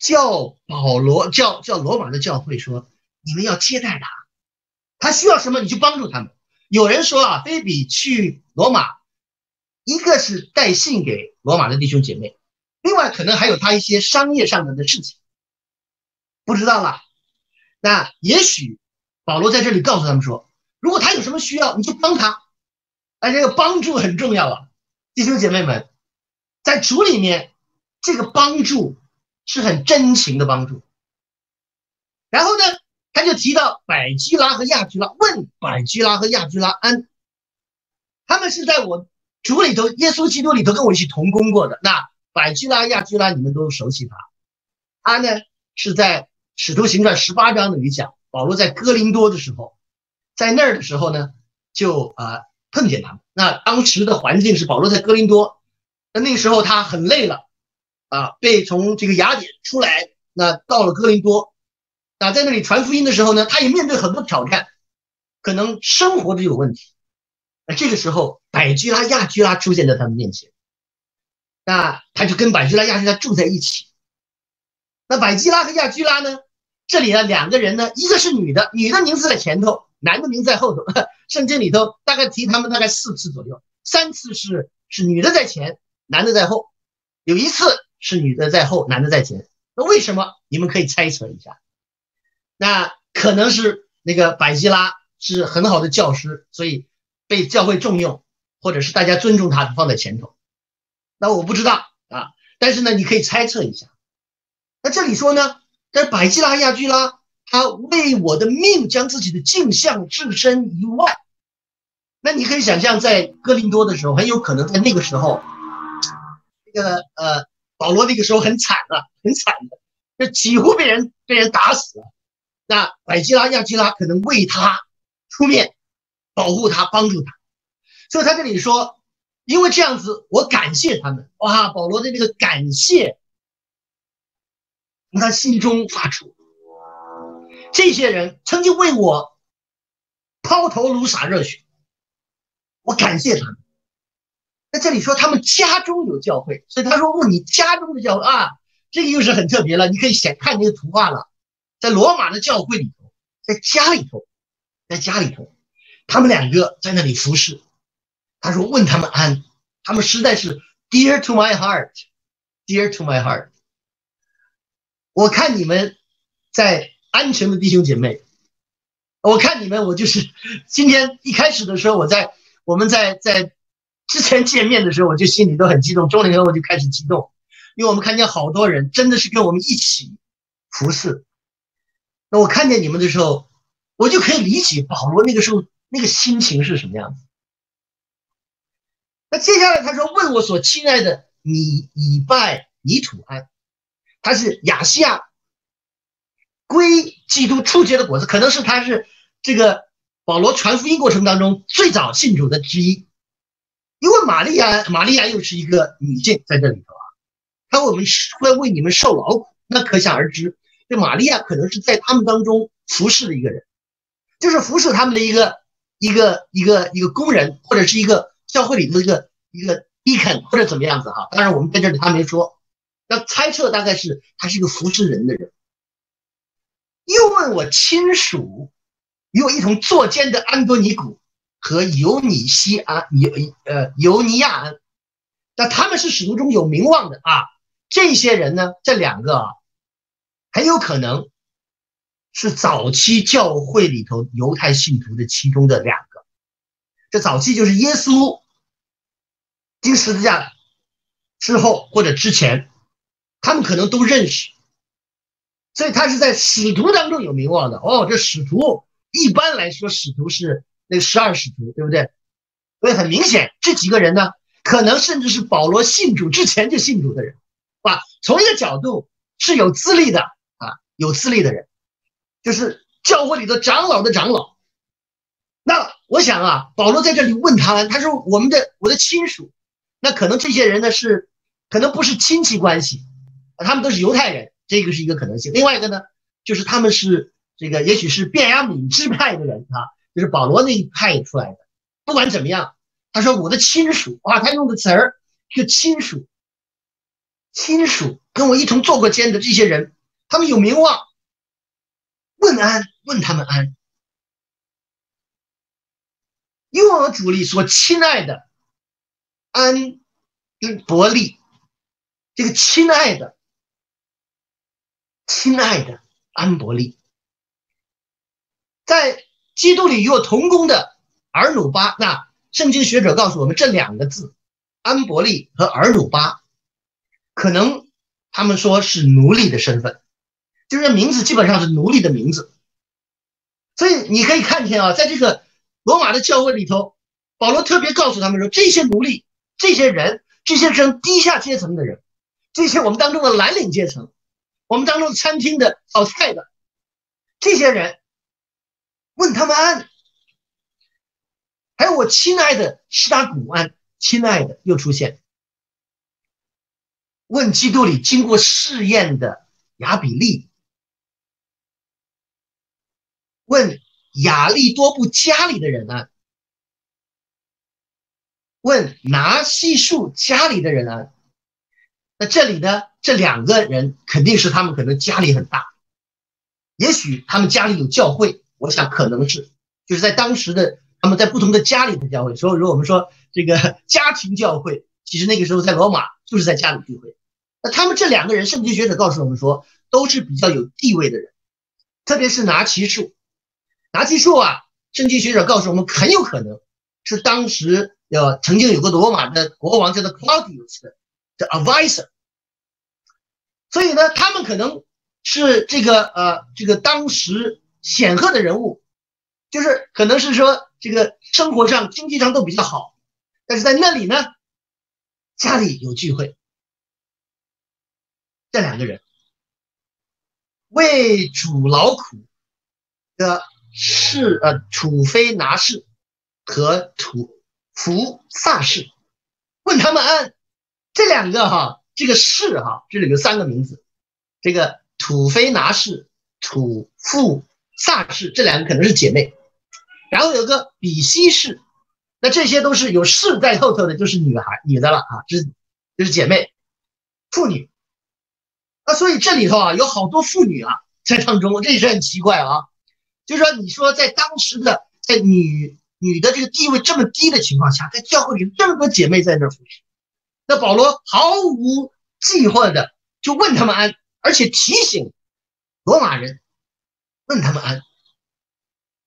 叫保罗叫叫罗马的教会说：“你们要接待他，他需要什么你就帮助他们。”有人说啊，菲比去罗马。一个是带信给罗马的弟兄姐妹，另外可能还有他一些商业上面的事情，不知道了。那也许保罗在这里告诉他们说，如果他有什么需要，你就帮他。哎这个帮助很重要啊，弟兄姐妹们，在主里面，这个帮助是很真情的帮助。然后呢，他就提到百基拉和亚居拉，问百基拉和亚居拉安，他们是在我。主里头，耶稣基督里头跟我一起同工过的那百基拉、亚居拉，你们都熟悉他。他呢是在使徒行传十八章里讲，保罗在哥林多的时候，在那儿的时候呢，就啊碰见他们。那当时的环境是保罗在哥林多，那那时候他很累了，啊，被从这个雅典出来，那到了哥林多，那在那里传福音的时候呢，他也面对很多挑战，可能生活的有问题。那这个时候，百基拉、亚居拉出现在他们面前，那他就跟百基拉、亚居拉住在一起。那百基拉和亚居拉呢？这里呢，两个人呢，一个是女的，女的名字在前头，男的名字在后头。圣经里头大概提他们大概四次左右，三次是是女的在前，男的在后，有一次是女的在后，男的在前。那为什么？你们可以猜测一下。那可能是那个百基拉是很好的教师，所以。被教会重用，或者是大家尊重他，放在前头。那我不知道啊，但是呢，你可以猜测一下。那这里说呢，在百基拉亚居拉，他为我的命将自己的镜像置身于外。那你可以想象，在哥林多的时候，很有可能在那个时候，这个呃，保罗那个时候很惨啊，很惨的，就几乎被人被人打死了。那百基拉亚基拉可能为他出面。保护他，帮助他，所以他这里说，因为这样子，我感谢他们。哇，保罗的那个感谢从他心中发出。这些人曾经为我抛头颅洒热血，我感谢他们。在这里说他们家中有教会，所以他说问你家中的教会啊，这个又是很特别了。你可以先看那个图画了，在罗马的教会里头，在家里头。在家里头，他们两个在那里服侍。他说问他们安，他们实在是 dear to my heart，dear to my heart。我看你们在安全的弟兄姐妹，我看你们，我就是 今天一开始的时候，我在我们在在之前见面的时候，我就心里都很激动，中年后我就开始激动，因为我们看见好多人真的是跟我们一起服侍。那我看见你们的时候，我就可以理解保罗那个时候那个心情是什么样子。那接下来他说：“问我所亲爱的你以拜尼土安，他是亚细亚归基督初结的果子，可能是他是这个保罗传福音过程当中最早信主的之一。因为玛利亚，玛利亚又是一个女性在这里头啊，她我们会为你们受劳苦，那可想而知。”这玛利亚可能是在他们当中服侍的一个人，就是服侍他们的一个一个一个一个工人，或者是一个教会里头一个一个 deacon 或者怎么样子哈。当然我们在这里他没说，那猜测大概是他是一个服侍人的人。又问我亲属与我一同作监的安多尼古和尤尼西安尤呃尤尼亚安，那他们是使徒中有名望的啊。这些人呢，这两个啊。很有可能是早期教会里头犹太信徒的其中的两个。这早期就是耶稣钉十字架之后或者之前，他们可能都认识，所以他是在使徒当中有名望的。哦，这使徒一般来说，使徒是那十二使徒，对不对？所以很明显，这几个人呢，可能甚至是保罗信主之前就信主的人，啊，从一个角度是有资历的啊。有资历的人，就是教会里的长老的长老。那我想啊，保罗在这里问他，他说我们的我的亲属，那可能这些人呢是，可能不是亲戚关系，他们都是犹太人，这个是一个可能性。另外一个呢，就是他们是这个，也许是便雅悯支派的人啊，是保罗那一派出来的。不管怎么样，他说我的亲属啊，他用的词儿是亲属，亲属跟我一同做过监的这些人。他们有名望，问安，问他们安。因我主力所亲爱的安伯利，这个亲爱的、亲爱的安伯利，在基督里与我同工的尔努巴，那圣经学者告诉我们，这两个字安伯利和尔努巴，可能他们说是奴隶的身份。就是名字基本上是奴隶的名字，所以你可以看见啊，在这个罗马的教会里头，保罗特别告诉他们说，这些奴隶、这些人、这些生低下阶层的人，这些我们当中的蓝领阶层，我们当中餐厅的炒菜的这些人，问他们安，还有我亲爱的施达古安，亲爱的又出现，问基督里经过试验的亚比利。问亚利多布家里的人呢？问拿细数家里的人呢？那这里呢？这两个人肯定是他们可能家里很大，也许他们家里有教会，我想可能是就是在当时的他们在不同的家里的教会。所以，如果我们说这个 家庭教会，其实那个时候在罗马就是在家里聚会。那他们这两个人，圣经学者告诉我们说，都是比较有地位的人，特别是拿其术。拿基数啊，圣经学者告诉我们，很有可能是当时要曾经有个罗马的国王叫做 Claudius 的 advisor，所以呢，他们可能是这个呃这个当时显赫的人物，就是可能是说这个生活上经济上都比较好，但是在那里呢，家里有聚会，这两个人为主劳苦的。是呃，楚非拿氏和土福萨氏，问他们安，这两个哈，这个氏哈，这里有三个名字，这个土非拿氏、土富萨氏这两个可能是姐妹，然后有个比西氏，那这些都是有氏在后头的，就是女孩女的了啊，这是这是姐妹妇女，啊，所以这里头啊有好多妇女啊在当中，这也是很奇怪啊。就是说，你说在当时的在女女的这个地位这么低的情况下，在教会里这么多姐妹在那儿服侍，那保罗毫无忌讳的就问他们安，而且提醒罗马人问他们安，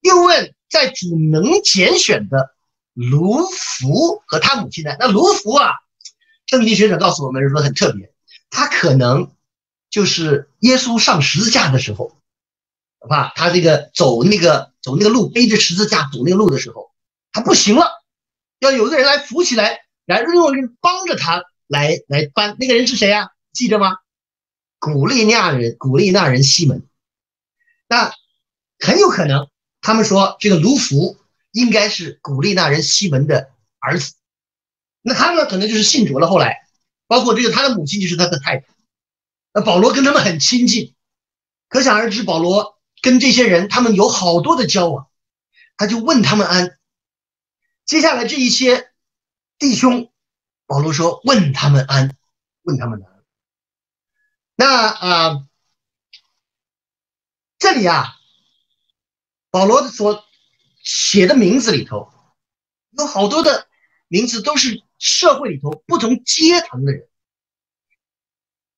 又问在主能拣选的卢福和他母亲呢那卢福啊，圣经学者告诉我们说很特别，他可能就是耶稣上十字架的时候。怕他这个走那个走那个路，背着十字架走那个路的时候，他不行了，要有个人来扶起来，来用人帮着他来来搬。那个人是谁呀？记着吗？古利亚人，古利亚人西门。那很有可能，他们说这个卢浮应该是古利亚人西门的儿子。那他呢，可能就是信主了。后来，包括这个他的母亲就是他的太太。那保罗跟他们很亲近，可想而知，保罗。跟这些人，他们有好多的交往，他就问他们安。接下来这一些弟兄，保罗说问他们安，问他们安。那啊，这里啊，保罗所写的名字里头，有好多的名字都是社会里头不同阶层的人。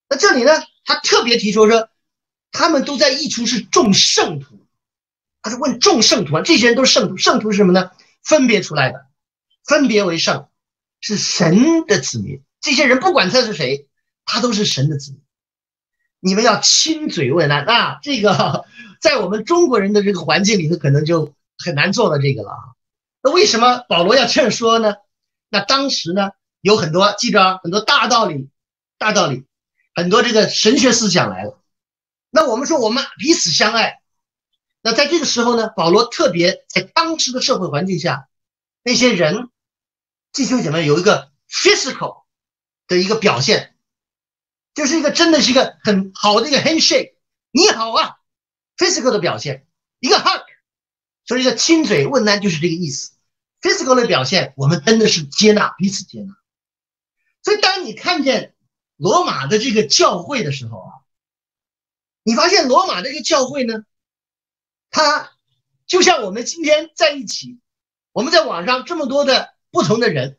那这里呢，他特别提出说。他们都在一处是众圣徒，他是问众圣徒啊，这些人都是圣徒，圣徒是什么呢？分别出来的，分别为圣，是神的子民。这些人不管他是谁，他都是神的子民。你们要亲嘴问安啊！这个 在我们中国人的这个环境里头，可能就很难做到这个了啊。那为什么保罗要这样说呢？那当时呢，有很多记着啊很多大道理，大道理，很多这个神学思想来了。那我们说我们彼此相爱，那在这个时候呢，保罗特别在当时的社会环境下，那些人弟兄姐妹有一个 physical 的一个表现，就是一个真的是一个很好的一个 handshake，你好啊，physical 的表现，一个 hug，所以一个亲嘴问安就是这个意思，physical 的表现，我们真的是接纳彼此接纳，所以当你看见罗马的这个教会的时候啊。你发现罗马这个教会呢，它就像我们今天在一起，我们在网上这么多的不同的人，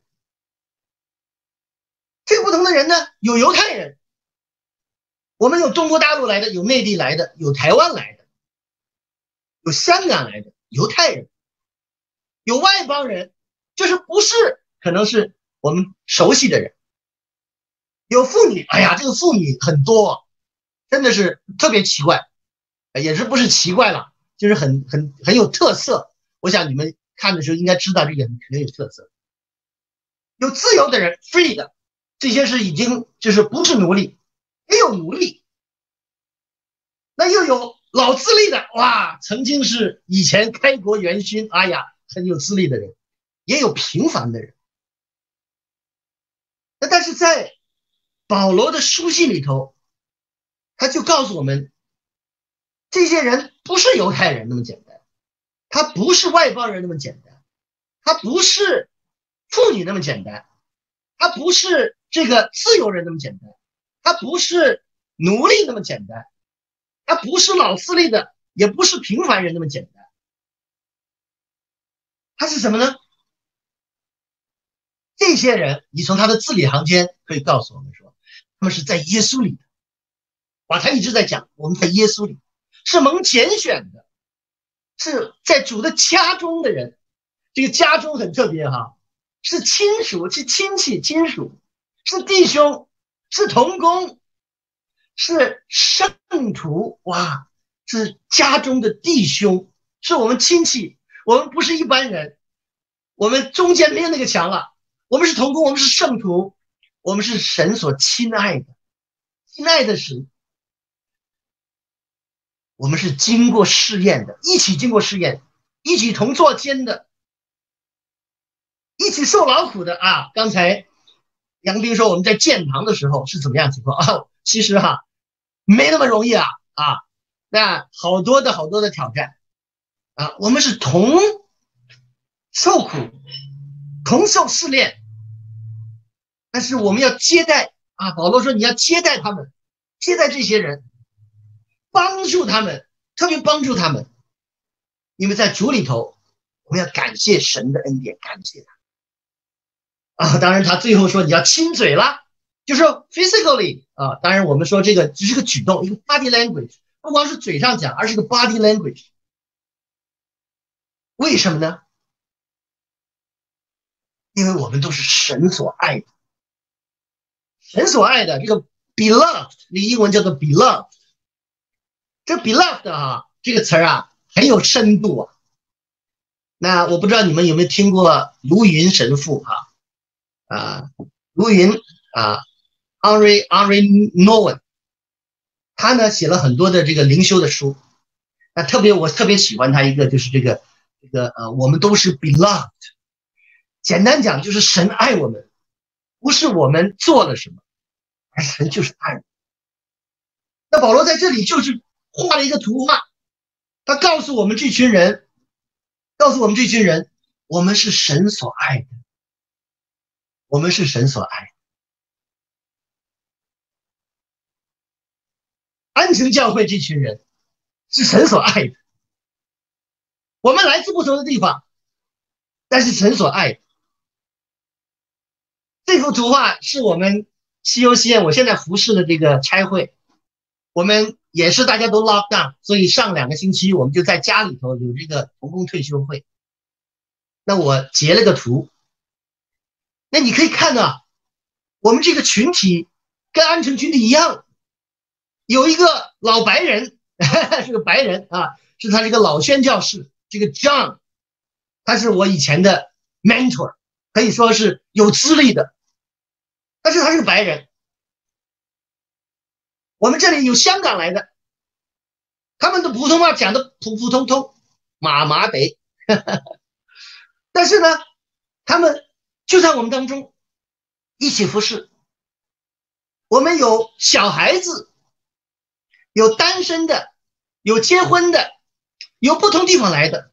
这不同的人呢，有犹太人，我们有中国大陆来的，有内地来的，有台湾来的，有香港来的犹太人，有外邦人，就是不是可能是我们熟悉的人，有妇女，哎呀，这个妇女很多。真的是特别奇怪，也是不是奇怪了，就是很很很有特色。我想你们看的时候应该知道这个很有特色。有自由的人，free 的，这些是已经就是不是奴隶，也有奴隶。那又有老资历的，哇，曾经是以前开国元勋，哎呀，很有资历的人，也有平凡的人。那但是在保罗的书信里头。他就告诉我们，这些人不是犹太人那么简单，他不是外邦人那么简单，他不是妇女那么简单，他不是这个自由人那么简单，他不是奴隶那么简单，他不是老司隶的，也不是平凡人那么简单，他是什么呢？这些人，你从他的字里行间可以告诉我们说，他们是在耶稣里的。哇，他一直在讲，我们在耶稣里是蒙拣选的，是在主的家中的人。这个家中很特别哈，是亲属，是亲戚、亲属，是弟兄，是同工，是圣徒。哇，是家中的弟兄，是我们亲戚。我们不是一般人，我们中间没有那个墙了。我们是同工，我们是圣徒，我们是神所亲爱的，亲爱的神。我们是经过试验的，一起经过试验，一起同坐监的，一起受劳苦的啊！刚才杨斌说我们在建堂的时候是怎么样情况啊？其实哈，没那么容易啊啊！那好多的好多的挑战啊！我们是同受苦，同受试炼，但是我们要接待啊！保罗说你要接待他们，接待这些人。帮助他们，特别帮助他们。因为在主里头，我们要感谢神的恩典，感谢他啊。当然，他最后说你要亲嘴了，就是 physically 啊。当然，我们说这个只是个举动，一个 body language，不光是嘴上讲，而是个 body language。为什么呢？因为我们都是神所爱的，神所爱的这个 beloved，那英文叫做 beloved。这 beloved 啊，这个词儿啊很有深度啊。那我不知道你们有没有听过卢云神父哈啊，卢云啊，Henry Henry Nowen，他呢写了很多的这个灵修的书。那特别我特别喜欢他一个就是这个这个呃，我们都是 beloved。简单讲就是神爱我们，不是我们做了什么，而神就是爱。那保罗在这里就是画了一个图画，他告诉我们这群人，告诉我们这群人，我们是神所爱的，我们是神所爱。安城教会这群人是神所爱的，我们来自不同的地方，但是神所爱。这幅图画是我们西游西苑，我现在服侍的这个差会，我们也是大家都 lock down，所以上两个星期我们就在家里头有这个童工退休会。那我截了个图，那你可以看到，我们这个群体跟安城群体一样，有一个老白人，是个白人啊，是他这个老宣教士，这个 John，他是我以前的 mentor，可以说是有资历的。但是他是个白人，我们这里有香港来的，他们的普通话讲的普普通通，麻麻得，但是呢，他们就在我们当中一起服侍。我们有小孩子，有单身的，有结婚的，有不同地方来的，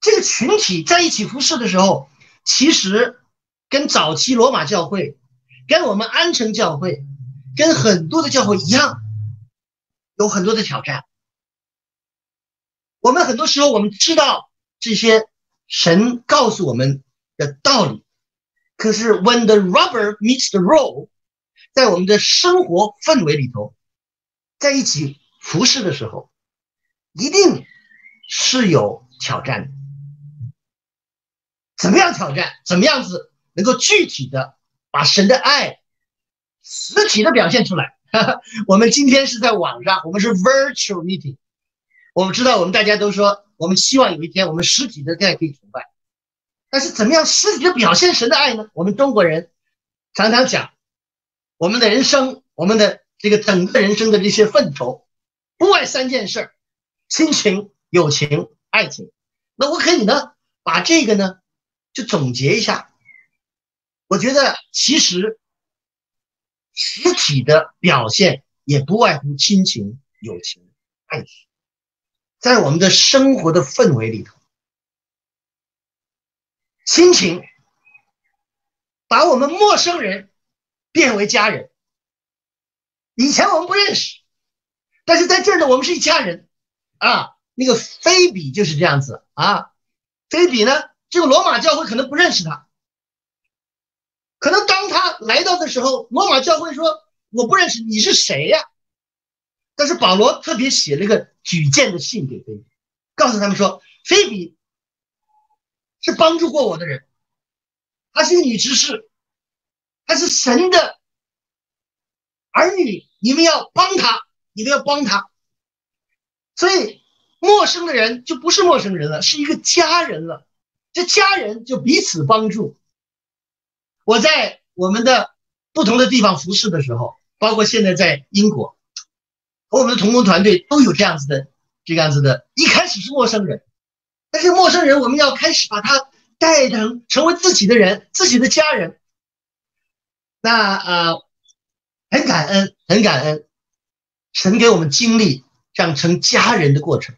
这个群体在一起服侍的时候，其实跟早期罗马教会。跟我们安城教会，跟很多的教会一样，有很多的挑战。我们很多时候我们知道这些神告诉我们的道理，可是 when the rubber meets the road，在我们的生活氛围里头，在一起服侍的时候，一定是有挑战的。怎么样挑战？怎么样子能够具体的？把神的爱实体的表现出来。我们今天是在网上，我们是 virtual meeting。我们知道，我们大家都说，我们希望有一天我们实体的爱可以崇拜。但是，怎么样实体的表现神的爱呢？我们中国人常常讲，我们的人生，我们的这个整个人生的这些范畴，不外三件事儿：亲情、友情、爱情。那我可以呢，把这个呢，就总结一下。我觉得其实实体的表现也不外乎亲情、友情、爱情，在我们的生活的氛围里头，亲情把我们陌生人变为家人。以前我们不认识，但是在这儿呢，我们是一家人啊。那个菲比就是这样子啊。菲比呢，这个罗马教会可能不认识他。可能当他来到的时候，罗马教会说：“我不认识你是谁呀？”但是保罗特别写了一个举荐的信给菲比，告诉他们说：“菲比是帮助过我的人，她是个女执事，她是神的儿女，你们要帮她，你们要帮她。所以陌生的人就不是陌生人了，是一个家人了。这家人就彼此帮助。”我在我们的不同的地方服侍的时候，包括现在在英国，和我们的同工团队都有这样子的这个样子的。一开始是陌生人，但是陌生人我们要开始把他带成成为自己的人，自己的家人。那呃，很感恩，很感恩，神给我们经历这样成家人的过程。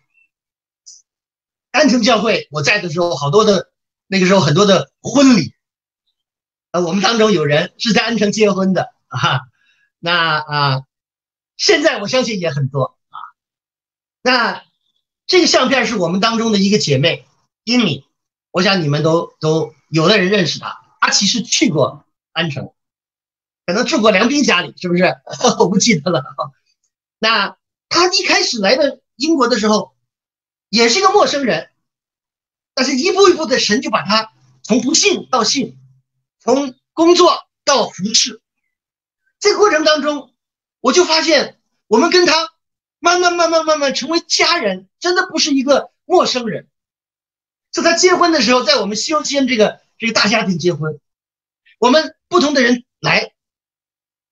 安城教会我在的时候，好多的那个时候很多的婚礼。呃，我们当中有人是在安城结婚的啊，那啊，现在我相信也很多啊。那这个相片是我们当中的一个姐妹英敏，我想你们都都有的人认识她，她其实去过安城，可能住过梁斌家里，是不是？我不记得了。那她一开始来到英国的时候，也是一个陌生人，但是一步一步的神就把她从不信到信，从工作到服侍，这个过程当中，我就发现我们跟她慢慢慢慢慢慢成为家人，真的不是一个陌生人。就他结婚的时候，在我们西游记这个这个大家庭结婚，我们不同的人来，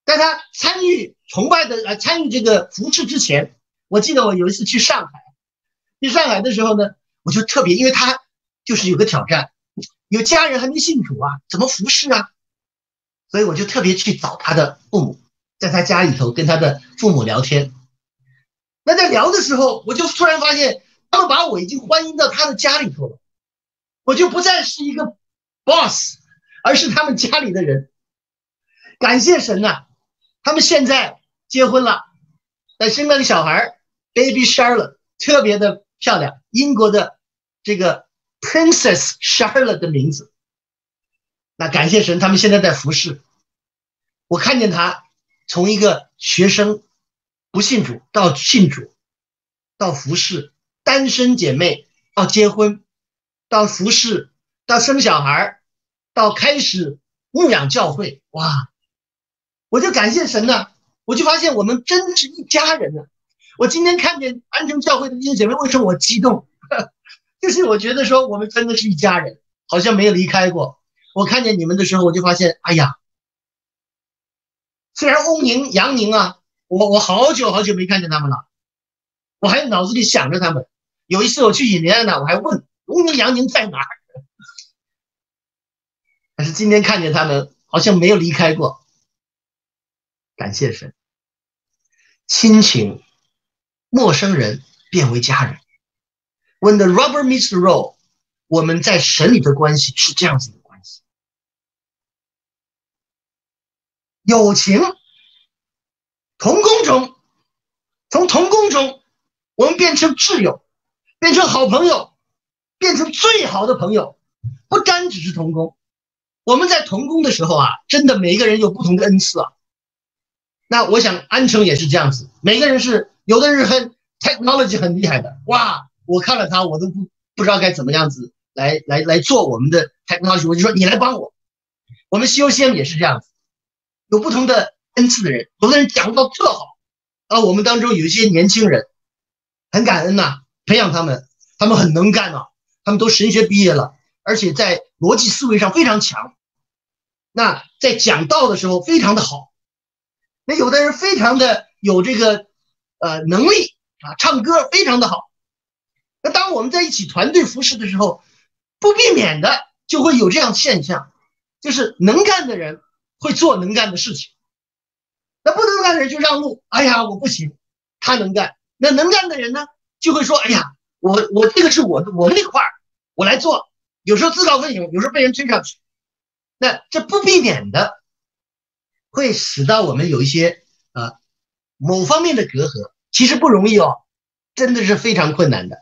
在他参与崇拜的呃参与这个服饰之前，我记得我有一次去上海，去上海的时候呢，我就特别，因为他就是有个挑战，有家人还没信主啊，怎么服侍啊？所以我就特别去找他的父母，在他家里头跟他的父母聊天。那在聊的时候，我就突然发现，他们把我已经欢迎到他的家里头了。我就不再是一个 boss，而是他们家里的人。感谢神呐，他们现在结婚了，在生了个小孩，baby Charlotte，特别的漂亮，英国的这个 Princess Charlotte 的名字。那感谢神，他们现在在服侍。我看见他从一个学生不信主到信主，到服侍，单身姐妹到结婚。到服侍，到生小孩到开始牧养教会，哇！我就感谢神呢，我就发现我们真的是一家人呢。我今天看见安城教会的弟兄姐妹，为什么我激动？就是我觉得说我们真的是一家人，好像没有离开过。我看见你们的时候，我就发现，哎呀，虽然欧宁、杨宁啊，我我好久好久没看见他们了，我还脑子里想着他们。有一次我去引联呢，我还问。欧宁、杨宁在哪儿？但是今天看见他们，好像没有离开过。感谢神，亲情、陌生人变为家人。When the rubber meets the road，我们在神里的关系是这样子的关系。友情，同工中，从同工中，我们变成挚友，变成好朋友。变成最好的朋友，不单只是同工。我们在同工的时候啊，真的每一个人有不同的恩赐啊。那我想安城也是这样子，每个人是有的人很 technology 很厉害的，哇，我看了他，我都不不知道该怎么样子来来来做我们的 technology，我就说你来帮我。我们西游仙也是这样子，有不同的恩赐的人，有的人讲到特好，啊，我们当中有一些年轻人，很感恩呐，培养他们，他们很能干呐。他们都神学毕业了，而且在逻辑思维上非常强。那在讲道的时候非常的好。那有的人非常的有这个呃能力啊，唱歌非常的好。那当我们在一起团队服侍的时候，不避免的就会有这样现象，就是能干的人会做能干的事情，那不能干的人就让路。哎呀，我不行，他能干。那能干的人呢，就会说：哎呀，我我这个是我的我那块儿。我来做，有时候自告奋勇，有时候被人推上去，那这不避免的会使到我们有一些啊某方面的隔阂，其实不容易哦，真的是非常困难的。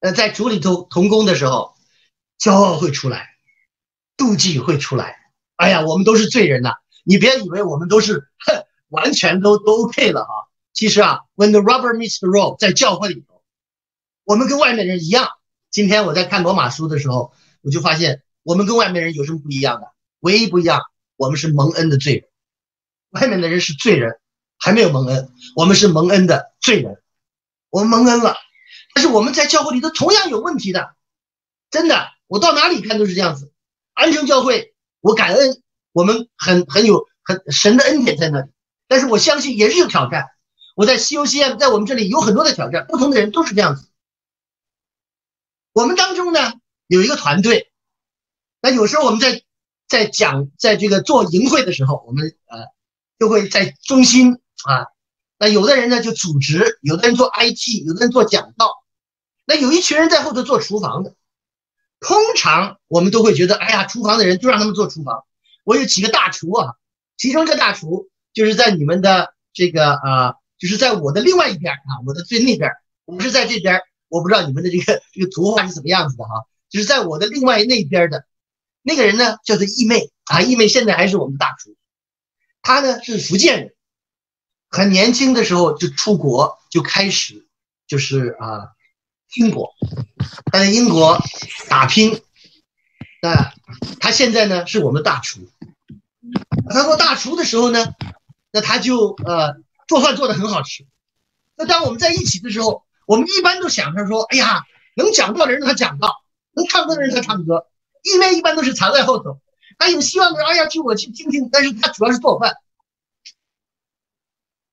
呃，在主里头同工的时候，骄傲会出来，妒忌会出来。哎呀，我们都是罪人呐！你别以为我们都是哼，完全都都 OK 了啊。其实啊，When the rubber meets the road，在教会里头，我们跟外面人一样。今天我在看罗马书的时候，我就发现我们跟外面人有什么不一样的？唯一不一样，我们是蒙恩的罪人，外面的人是罪人，还没有蒙恩，我们是蒙恩的罪人，我们蒙恩了。但是我们在教会里头同样有问题的，真的，我到哪里看都是这样子。安城教会，我感恩，我们很很有很神的恩典在那里，但是我相信也是有挑战。我在西游西岸，在我们这里有很多的挑战，不同的人都是这样子。我们当中呢有一个团队，那有时候我们在在讲在这个做营会的时候，我们呃就会在中心啊，那有的人呢就组织，有的人做 IT，有的人做讲道，那有一群人在后头做厨房的。通常我们都会觉得，哎呀，厨房的人就让他们做厨房。我有几个大厨啊，其中一个大厨就是在你们的这个啊，就是在我的另外一边啊，我的最那边，我是在这边。我不知道你们的这个这个图画是怎么样子的哈，就是在我的另外那边的那个人呢，叫做义妹啊，义妹现在还是我们的大厨，他呢是福建人，很年轻的时候就出国就开始就是啊英国，他在英国打拼，那，他现在呢是我们的大厨，他做大厨的时候呢，那他就呃做饭做的很好吃。那当我们在一起的时候，我们一般都想着说：“哎呀，能讲道的人他讲道，能唱歌的人他唱歌。”一面一般都是藏在后头，他有希望的，哎呀，去我去听听。但是他主要是做饭。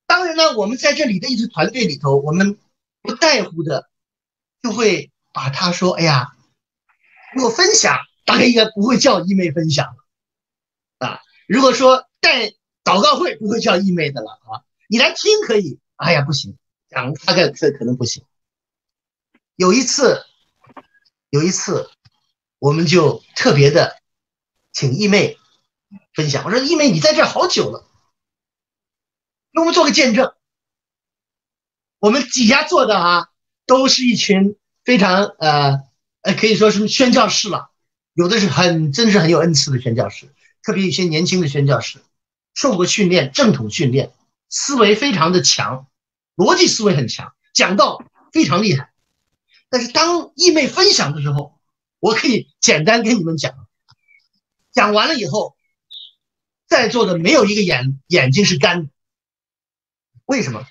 当然呢，我们在这里的一支团队里头，我们不在乎的，就会把他说：“哎呀，我分享，大概应该不会叫一妹分享。如果说带祷告会，不会叫义妹的了啊。你来听可以，哎呀，不行。”讲大概这可能不行。有一次，有一次，我们就特别的请义妹分享。我说：“义妹，你在这好久了，给我们做个见证。我们几家做的啊，都是一群非常呃呃，可以说是宣教士了。有的是很真是很有恩赐的宣教士，特别一些年轻的宣教士，受过训练，正统训练，思维非常的强。”逻辑思维很强，讲道非常厉害，但是当义妹分享的时候，我可以简单跟你们讲，讲完了以后，在座的没有一个眼眼睛是干的，为什么？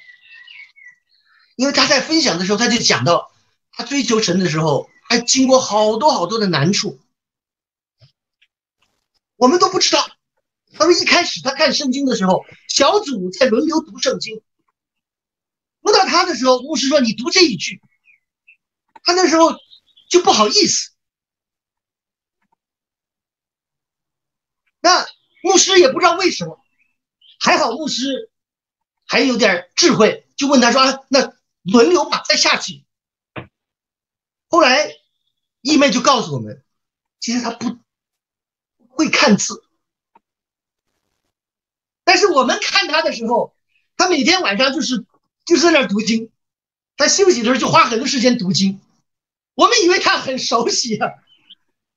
因为他在分享的时候，他就讲到他追求神的时候，还经过好多好多的难处，我们都不知道。他说一开始他看圣经的时候，小组在轮流读圣经。轮到他的时候，牧师说：“你读这一句。”他那时候就不好意思。那牧师也不知道为什么，还好牧师还有点智慧，就问他说：“啊，那轮流吧，再下去。”后来义妹就告诉我们，其实他不会看字，但是我们看他的时候，他每天晚上就是。就是在那儿读经，他休息的时候就花很多时间读经。我们以为他很熟悉啊，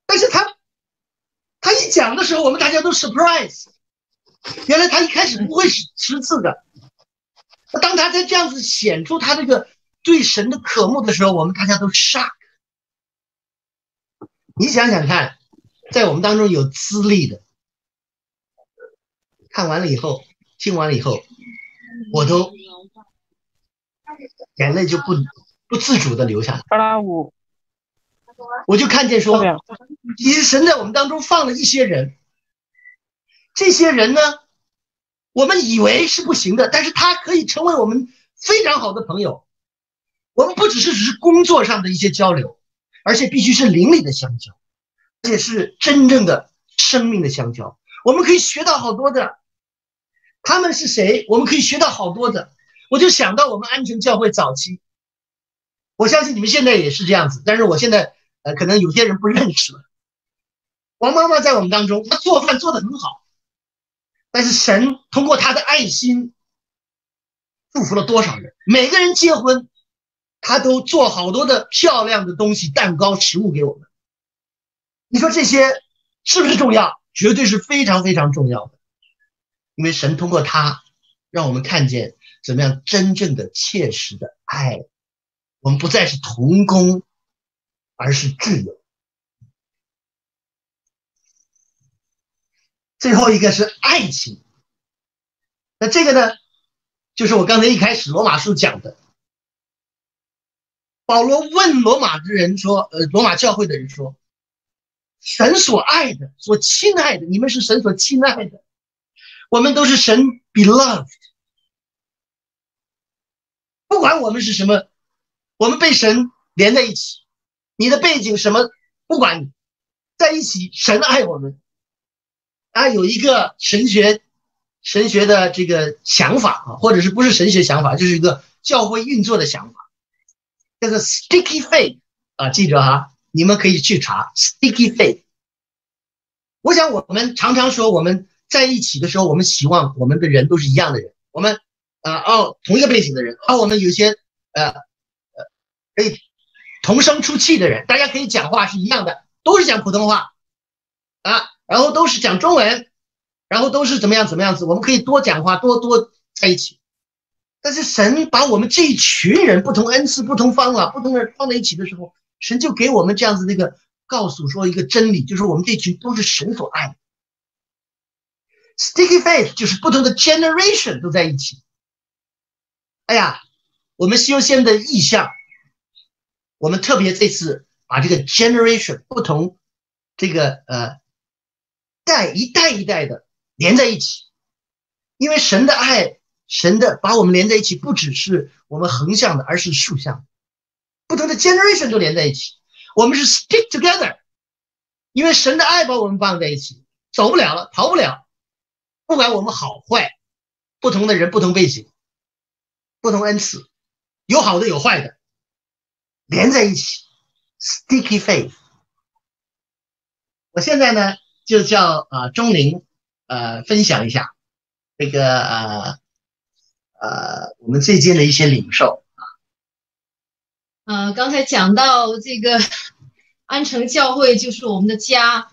但是他他一讲的时候，我们大家都 surprise。原来他一开始不会识识字的。当他在这样子显出他这个对神的渴慕的时候，我们大家都 shock。你想想看，在我们当中有资历的，看完了以后，听完了以后，我都。眼泪就不不自主的流下来。我就看见说，其实神在我们当中放了一些人，这些人呢，我们以为是不行的，但是他可以成为我们非常好的朋友。我们不只是只是工作上的一些交流，而且必须是邻里的相交，而且是真正的生命的相交。我们可以学到好多的，他们是谁？我们可以学到好多的。我就想到我们安城教会早期，我相信你们现在也是这样子，但是我现在呃，可能有些人不认识了。王妈妈在我们当中，她做饭做的很好，但是神通过她的爱心，祝福了多少人？每个人结婚，她都做好多的漂亮的东西，蛋糕、食物给我们。你说这些是不是重要？绝对是非常非常重要的，因为神通过他，让我们看见。怎么样真正的切实的爱？我们不再是同工，而是挚友。最后一个是爱情。那这个呢，就是我刚才一开始罗马书讲的。保罗问罗马的人说：“呃，罗马教会的人说，神所爱的，所亲爱的，你们是神所亲爱的，我们都是神 beloved。”不管我们是什么，我们被神连在一起。你的背景什么，不管你在一起，神爱我们。啊，有一个神学神学的这个想法啊，或者是不是神学想法，就是一个教会运作的想法，叫做 sticky faith 啊，记着哈，你们可以去查 sticky faith。我想我们常常说我们在一起的时候，我们希望我们的人都是一样的人，我们。啊哦，同一个背景的人，啊，我们有些呃呃可以同声出气的人，大家可以讲话是一样的，都是讲普通话啊，然后都是讲中文，然后都是怎么样怎么样子，我们可以多讲话，多多在一起。但是神把我们这一群人不同恩赐、不同方法、不同人放在一起的时候，神就给我们这样子那个告诉说一个真理，就是我们这群都是神所爱。Sticky faith 就是不同的 generation 都在一起。哎呀，我们修仙的意向，我们特别这次把这个 generation 不同这个呃代一代一代的连在一起，因为神的爱。神的把我们连在一起，不只是我们横向的，而是竖向的，不同的 generation 都连在一起。我们是 stick together，因为神的爱把我们绑在一起，走不了了，逃不了。不管我们好坏，不同的人，不同背景，不同恩赐，有好的有坏的，连在一起，sticky faith。我现在呢，就叫啊钟灵呃分享一下这个呃。呃，我们最近的一些领受，呃，刚才讲到这个 安城教会就是我们的家，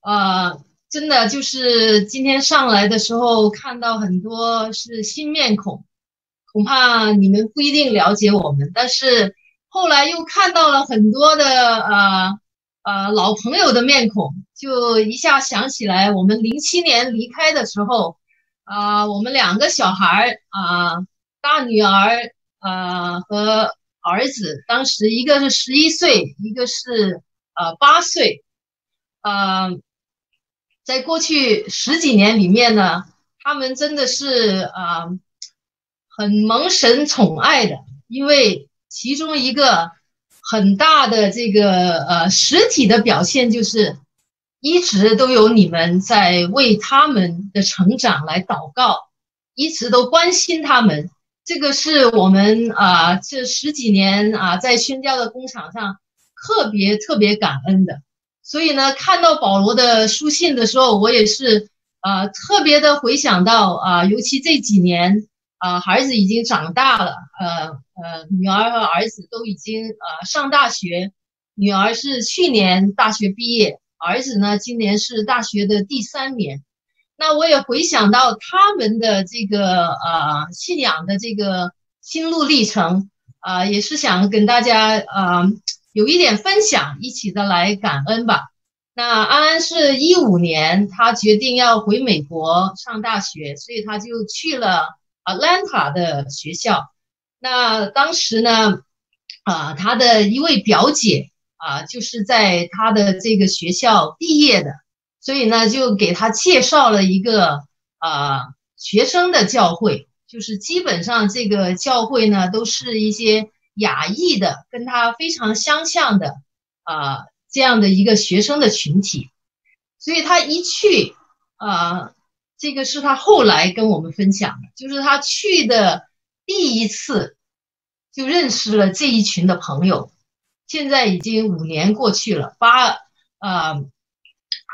呃，真的就是今天上来的时候看到很多是新面孔，恐怕你们不一定了解我们，但是后来又看到了很多的呃呃老朋友的面孔，就一下想起来我们零七年离开的时候。啊，我们两个小孩儿啊，大女儿啊和儿子，当时一个是十一岁，一个是呃八岁，呃，在过去十几年里面呢，他们真的是啊很蒙神宠爱的，因为其中一个很大的这个呃实体的表现就是。一直都有你们在为他们的成长来祷告，一直都关心他们。这个是我们啊这十几年啊在宣教的工厂上特别特别感恩的。所以呢，看到保罗的书信的时候，我也是啊特别的回想到啊，尤其这几年啊，孩子已经长大了，呃呃，女儿和儿子都已经呃上大学，女儿是去年大学毕业。儿子呢，今年是大学的第三年，那我也回想到他们的这个呃信仰的这个心路历程啊，也是想跟大家啊有一点分享，一起的来感恩吧。那安安是一五年，他决定要回美国上大学，所以他就去了 Atlanta 的学校。那当时呢，啊，他的一位表姐。啊，就是在他的这个学校毕业的，所以呢，就给他介绍了一个呃学生的教会，就是基本上这个教会呢，都是一些亚裔的，跟他非常相像的啊这样的一个学生的群体，所以他一去啊，这个是他后来跟我们分享的，就是他去的第一次就认识了这一群的朋友。现在已经五年过去了，八呃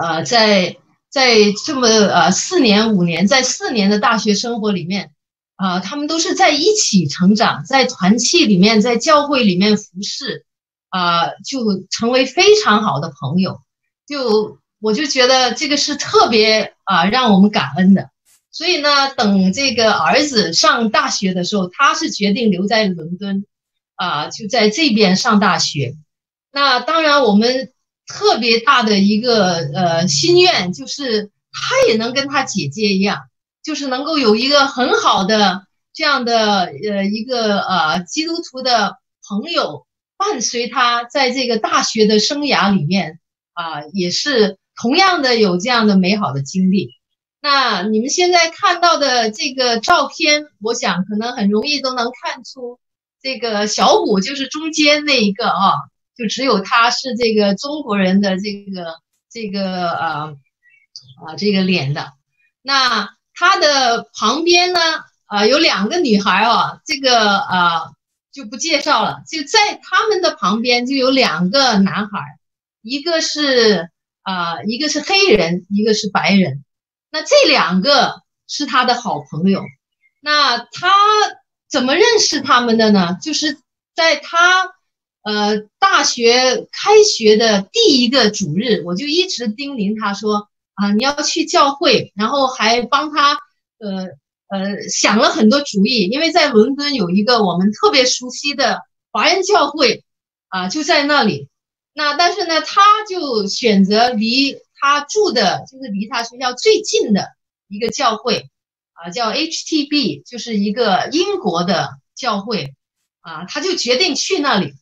呃，在在这么呃四年五年，在四年的大学生活里面啊，他们都是在一起成长，在团契里面，在教会里面服侍啊，就成为非常好的朋友。就我就觉得这个是特别啊让我们感恩的。所以呢，等这个儿子上大学的时候，他是决定留在伦敦。啊，就在这边上大学。那当然，我们特别大的一个呃心愿，就是他也能跟他姐姐一样，就是能够有一个很好的这样的呃一个呃基督徒的朋友伴随他在这个大学的生涯里面啊，也是同样的有这样的美好的经历。那你们现在看到的这个照片，我想可能很容易都能看出。这个小虎就是中间那一个啊，就只有他是这个中国人的这个这个呃啊这个脸的。那他的旁边呢啊有两个女孩啊，这个啊就不介绍了。就在他们的旁边就有两个男孩，一个是啊一个是黑人，一个是白人。那这两个是他的好朋友。那他。怎么认识他们的呢？就是在他呃大学开学的第一个主日，我就一直叮咛他说啊，你要去教会，然后还帮他呃呃想了很多主意，因为在伦敦有一个我们特别熟悉的华人教会啊，就在那里。那但是呢，他就选择离他住的，就是离他学校最近的一个教会，啊，叫 HTB，就是一个英国的教会，啊，他就决定去那里。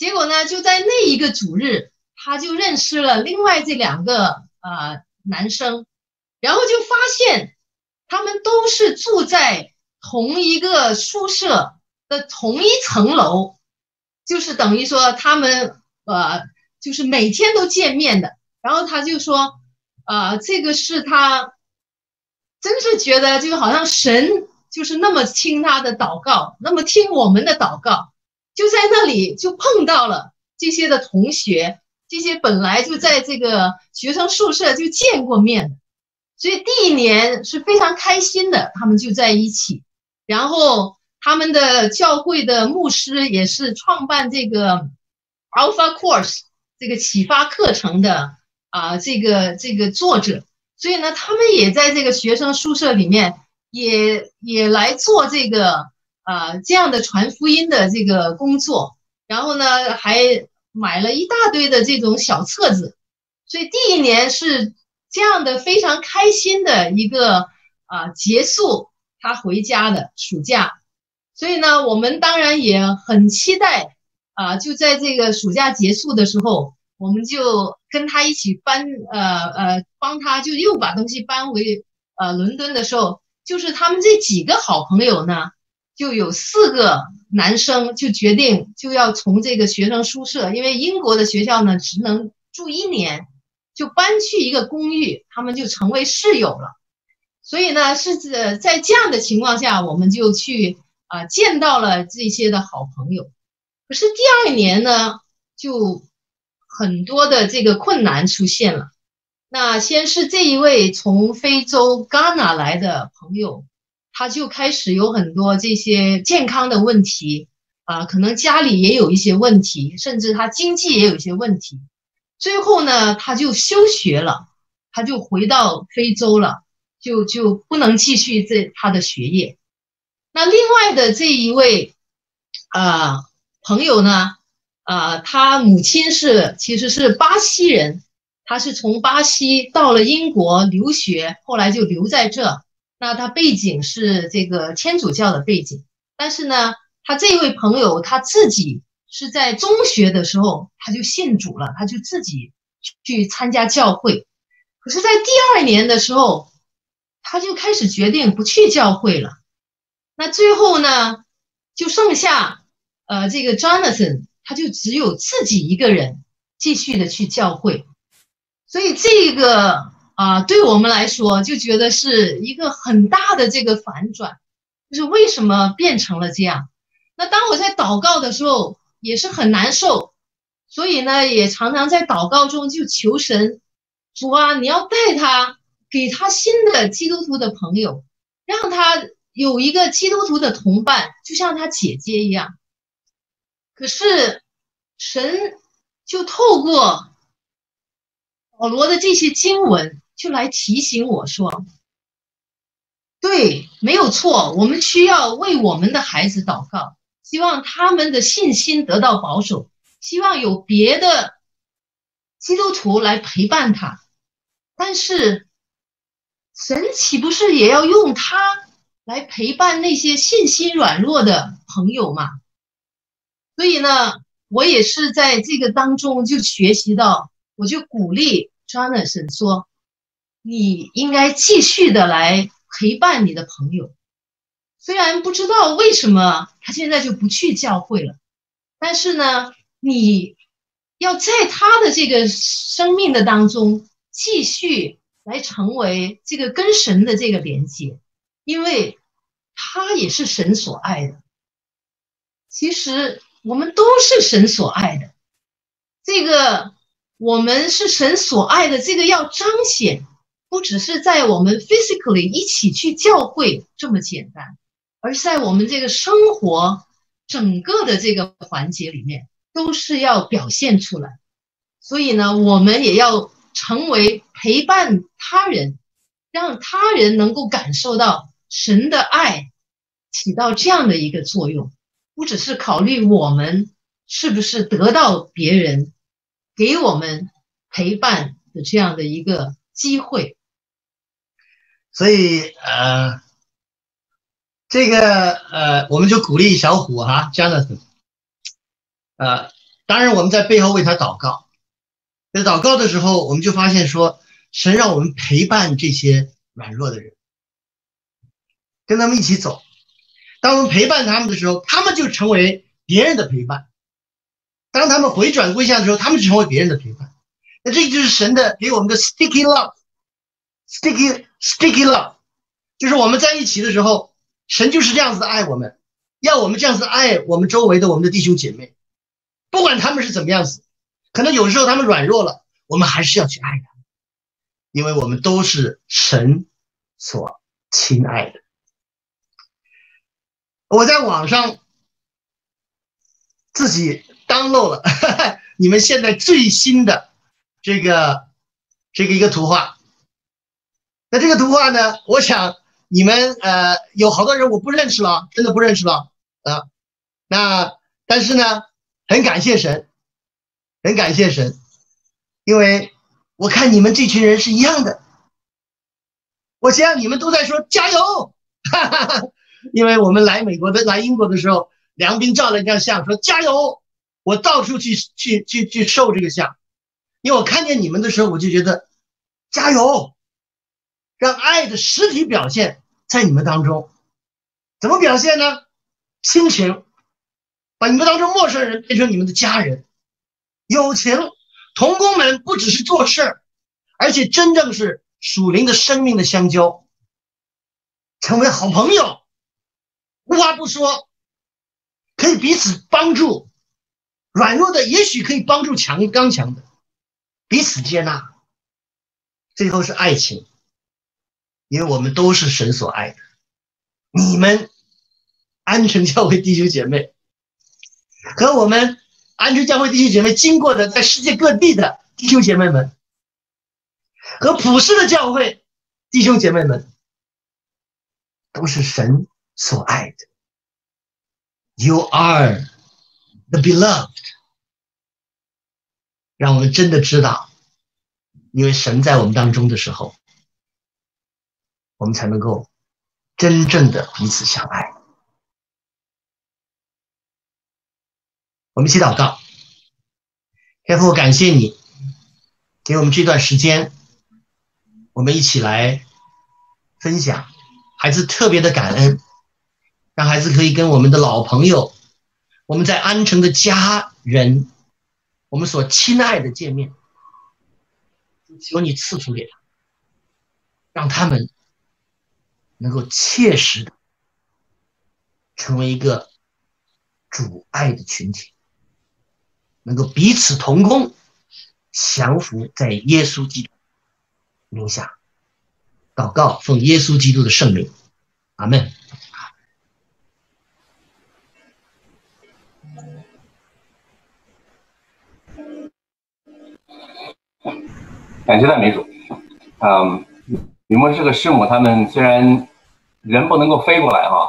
结果呢，就在那一个主日，他就认识了另外这两个呃男生，然后就发现他们都是住在同一个宿舍的同一层楼，就是等于说他们。呃，就是每天都见面的，然后他就说，呃，这个是他，真是觉得就好像神就是那么听他的祷告，那么听我们的祷告，就在那里就碰到了这些的同学，这些本来就在这个学生宿舍就见过面，所以第一年是非常开心的，他们就在一起，然后他们的教会的牧师也是创办这个。Alpha Course 这个启发课程的啊，这个这个作者，所以呢，他们也在这个学生宿舍里面，也也来做这个啊这样的传福音的这个工作，然后呢，还买了一大堆的这种小册子，所以第一年是这样的非常开心的一个啊结束他回家的暑假，所以呢，我们当然也很期待。啊，就在这个暑假结束的时候，我们就跟他一起搬，呃呃，帮他就又把东西搬回呃伦敦的时候，就是他们这几个好朋友呢，就有四个男生就决定就要从这个学生宿舍，因为英国的学校呢只能住一年，就搬去一个公寓，他们就成为室友了。所以呢，是在这样的情况下，我们就去啊见到了这些的好朋友。可是第二年呢，就很多的这个困难出现了。那先是这一位从非洲戛纳来的朋友，他就开始有很多这些健康的问题啊，可能家里也有一些问题，甚至他经济也有一些问题。最后呢，他就休学了，他就回到非洲了，就就不能继续这他的学业。那另外的这一位啊。朋友呢？啊，他母亲是其实是巴西人，他是从巴西到了英国留学，后来就留在这。那他背景是这个天主教的背景，但是呢，他这位朋友他自己是在中学的时候他就信主了，他就自己去参加教会。可是，在第二年的时候，他就开始决定不去教会了。那最后呢，就剩下。呃，这个 Jonathan 他就只有自己一个人继续的去教会，所以这个啊，对我们来说就觉得是一个很大的这个反转，就是为什么变成了这样？那当我在祷告的时候也是很难受，所以呢，也常常在祷告中就求神，主啊，你要带他，给他新的基督徒的朋友，让他有一个基督徒的同伴，就像他姐姐一样。可是，神就透过保罗的这些经文，就来提醒我说：“对，没有错，我们需要为我们的孩子祷告，希望他们的信心得到保守，希望有别的基督徒来陪伴他。但是，神岂不是也要用他来陪伴那些信心软弱的朋友吗？”所以呢，我也是在这个当中就学习到，我就鼓励 Jonathan 说，你应该继续的来陪伴你的朋友。虽然不知道为什么他现在就不去教会了，但是呢，你要在他的这个生命的当中继续来成为这个跟神的这个连接，因为他也是神所爱的。其实。我们都是神所爱的，这个我们是神所爱的，这个要彰显，不只是在我们 physically 一起去教会这么简单，而在我们这个生活整个的这个环节里面，都是要表现出来。所以呢，我们也要成为陪伴他人，让他人能够感受到神的爱，起到这样的一个作用，不只是考虑我们是不是得到别人给我们陪伴的这样的一个机会。所以呃，这个呃，我们就鼓励小虎哈，Jonathan，呃，当然我们在背后为他祷告。在祷告的时候，我们就发现说，神让我们陪伴这些软弱的人，跟他们一起走。当我们陪伴他们的时候，他们就成为别人的陪伴。当他们回转归向的时候，他们就成为别人的陪伴。那这就是神的给我们的 sticky love sticky sticky love，就是我们在一起的时候，神就是这样子爱我们，要我们这样子爱我们周围的我们的弟兄姐妹，不管他们是怎么样子。可能有时候他们软弱了，我们还是要去爱他们，因为我们都是神所亲爱的。我在网上自己 download 了 你们现在最新的这个这个一个图画。那这个图画呢，我想你们呃有好多人我不认识了，真的不认识了啊。那但是呢，很感谢神。很感谢神，因为我看你们这群人是一样的。我想你们都在说加油，哈哈哈！因为我们来美国的、来英国的时候，梁斌照了一张相，说加油。我到处去去去去受这个相，因为我看见你们的时候，我就觉得加油，让爱的实体表现在你们当中。怎么表现呢？亲情，把你们当中陌生人变成你们的家人。友情，同工们不只是做事而且真正是属灵的生命的相交，成为好朋友，无话不说，可以彼此帮助，软弱的也许可以帮助强刚强的，彼此接纳，最后是爱情，因为我们都是神所爱的，你们安城教会弟兄姐妹和我们。安城教会弟兄姐妹经过的，在世界各地的弟兄姐妹们，和普世的教会弟兄姐妹们，都是神所爱的。You are the beloved。让我们真的知道，因为神在我们当中的时候，我们才能够真正的彼此相爱。我们一起祷告，天父，感谢你给我们这段时间，我们一起来分享。孩子特别的感恩，让孩子可以跟我们的老朋友，我们在安城的家人，我们所亲爱的见面。求你赐福给他，让他们能够切实的成为一个主爱的群体。能够彼此同工，降服在耶稣基督名下，祷告奉耶稣基督的圣名，阿门。感谢赞美主。嗯，你们这个师母，他们虽然人不能够飞过来哈，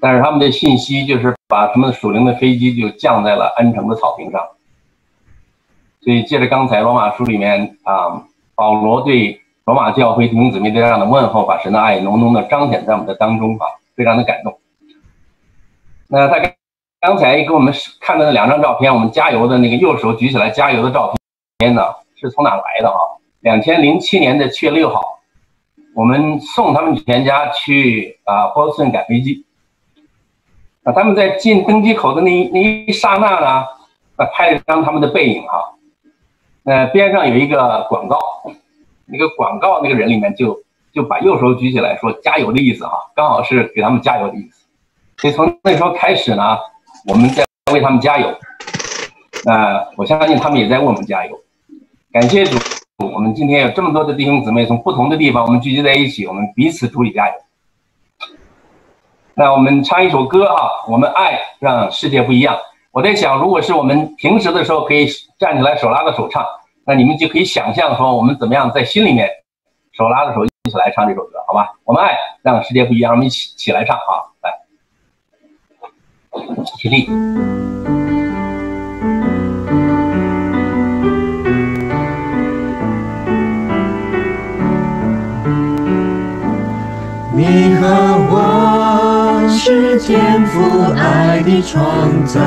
但是他们的信息就是。把他们属灵的飞机就降在了安城的草坪上，所以借着刚才罗马书里面啊，保罗对罗马教会弟兄姊妹这样的问候，把神的爱浓浓的彰显在我们的当中啊，非常的感动。那大概刚才给我们看的那两张照片，我们加油的那个右手举起来加油的照片呢，是从哪来的啊？两千零七年的七月六号，我们送他们全家去啊波士顿赶飞机。啊，他们在进登机口的那一那一刹那呢，啊，拍了张他们的背影哈，呃，边上有一个广告，那个广告那个人里面就就把右手举起来说加油的意思哈，刚好是给他们加油的意思，所以从那时候开始呢，我们在为他们加油，那我相信他们也在为我们加油，感谢主，我们今天有这么多的弟兄姊妹从不同的地方，我们聚集在一起，我们彼此助力加油。那我们唱一首歌哈，我们爱让世界不一样。我在想，如果是我们平时的时候可以站起来手拉着手唱，那你们就可以想象说我们怎么样在心里面手拉着手一起来唱这首歌，好吧？我们爱让世界不一样，我们一起起来唱啊！来，起立。你和我是天赋爱的创造，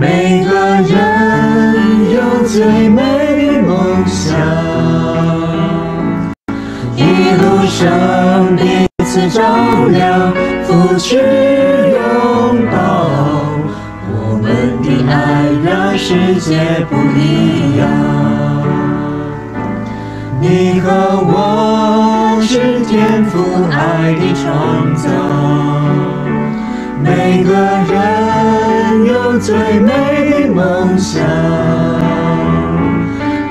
每个人有最美的梦想，一路上彼此照亮，扶持拥抱，我们的爱让世界不一样。你和我是天赋爱的创造，每个人有最美的梦想，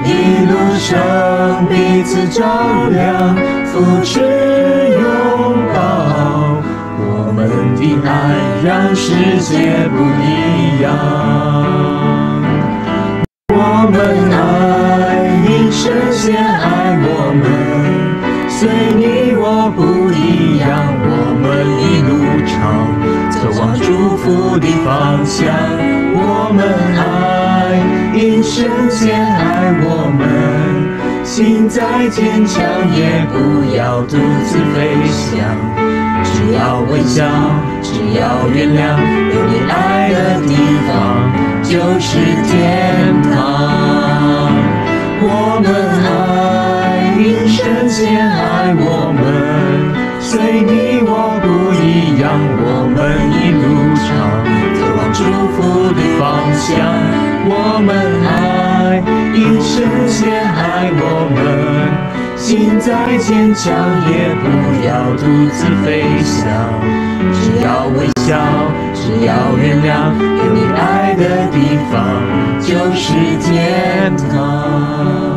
一路上彼此照亮，扶持拥抱，我们的爱让世界不一样。虽，你我不一样，我们一路唱走往祝福的方向。我们爱因神先爱我们，心再坚强也不要独自飞翔。只要微笑，只要原谅，有你爱的地方就是天堂。我们爱因神先爱我们，随你我不一样，我们一路长走往祝福的方向。我们爱因神先爱我们。心再坚强，也不要独自飞翔。只要微笑，只要原谅，有你爱的地方就是天堂。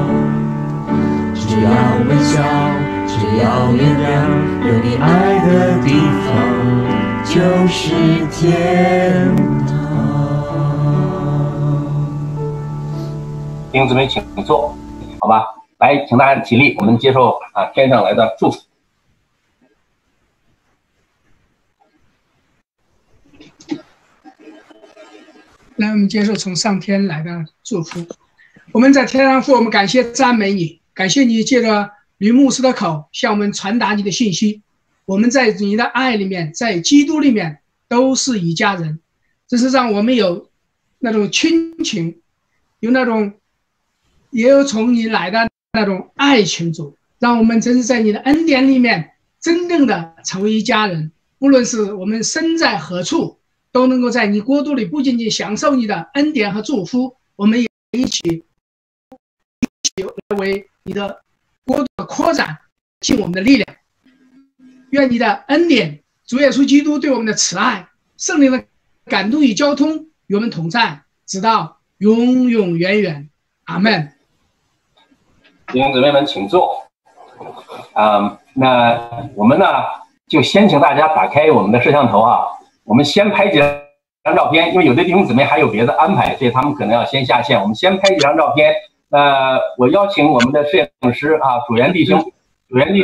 只要微笑，只要原谅，有你爱的地方就是天堂。弟兄姊妹，请坐，好吧？来，请大家起立，我们接受啊天上来的祝福。来，我们接受从上天来的祝福。我们在天上父，我们感谢赞美你，感谢你借着吕牧师的口向我们传达你的信息。我们在你的爱里面，在基督里面都是一家人，这是让我们有那种亲情，有那种也有从你来的那种爱情主，让我们真是在你的恩典里面真正的成为一家人。无论是我们身在何处，都能够在你国度里不仅仅享受你的恩典和祝福，我们也一起一起为你的国度的扩展尽我们的力量。愿你的恩典，主耶稣基督对我们的慈爱，圣灵的感动与交通与我们同在，直到永永远远。阿门。弟兄姊妹们，请坐。啊、那我们呢，就先请大家打开我们的摄像头啊，我们先拍几张照片，因为有的弟兄姊妹还有别的安排，所以他们可能要先下线。我们先拍几张照片。呃，我邀请我们的摄影师啊，主元弟兄，主元弟兄。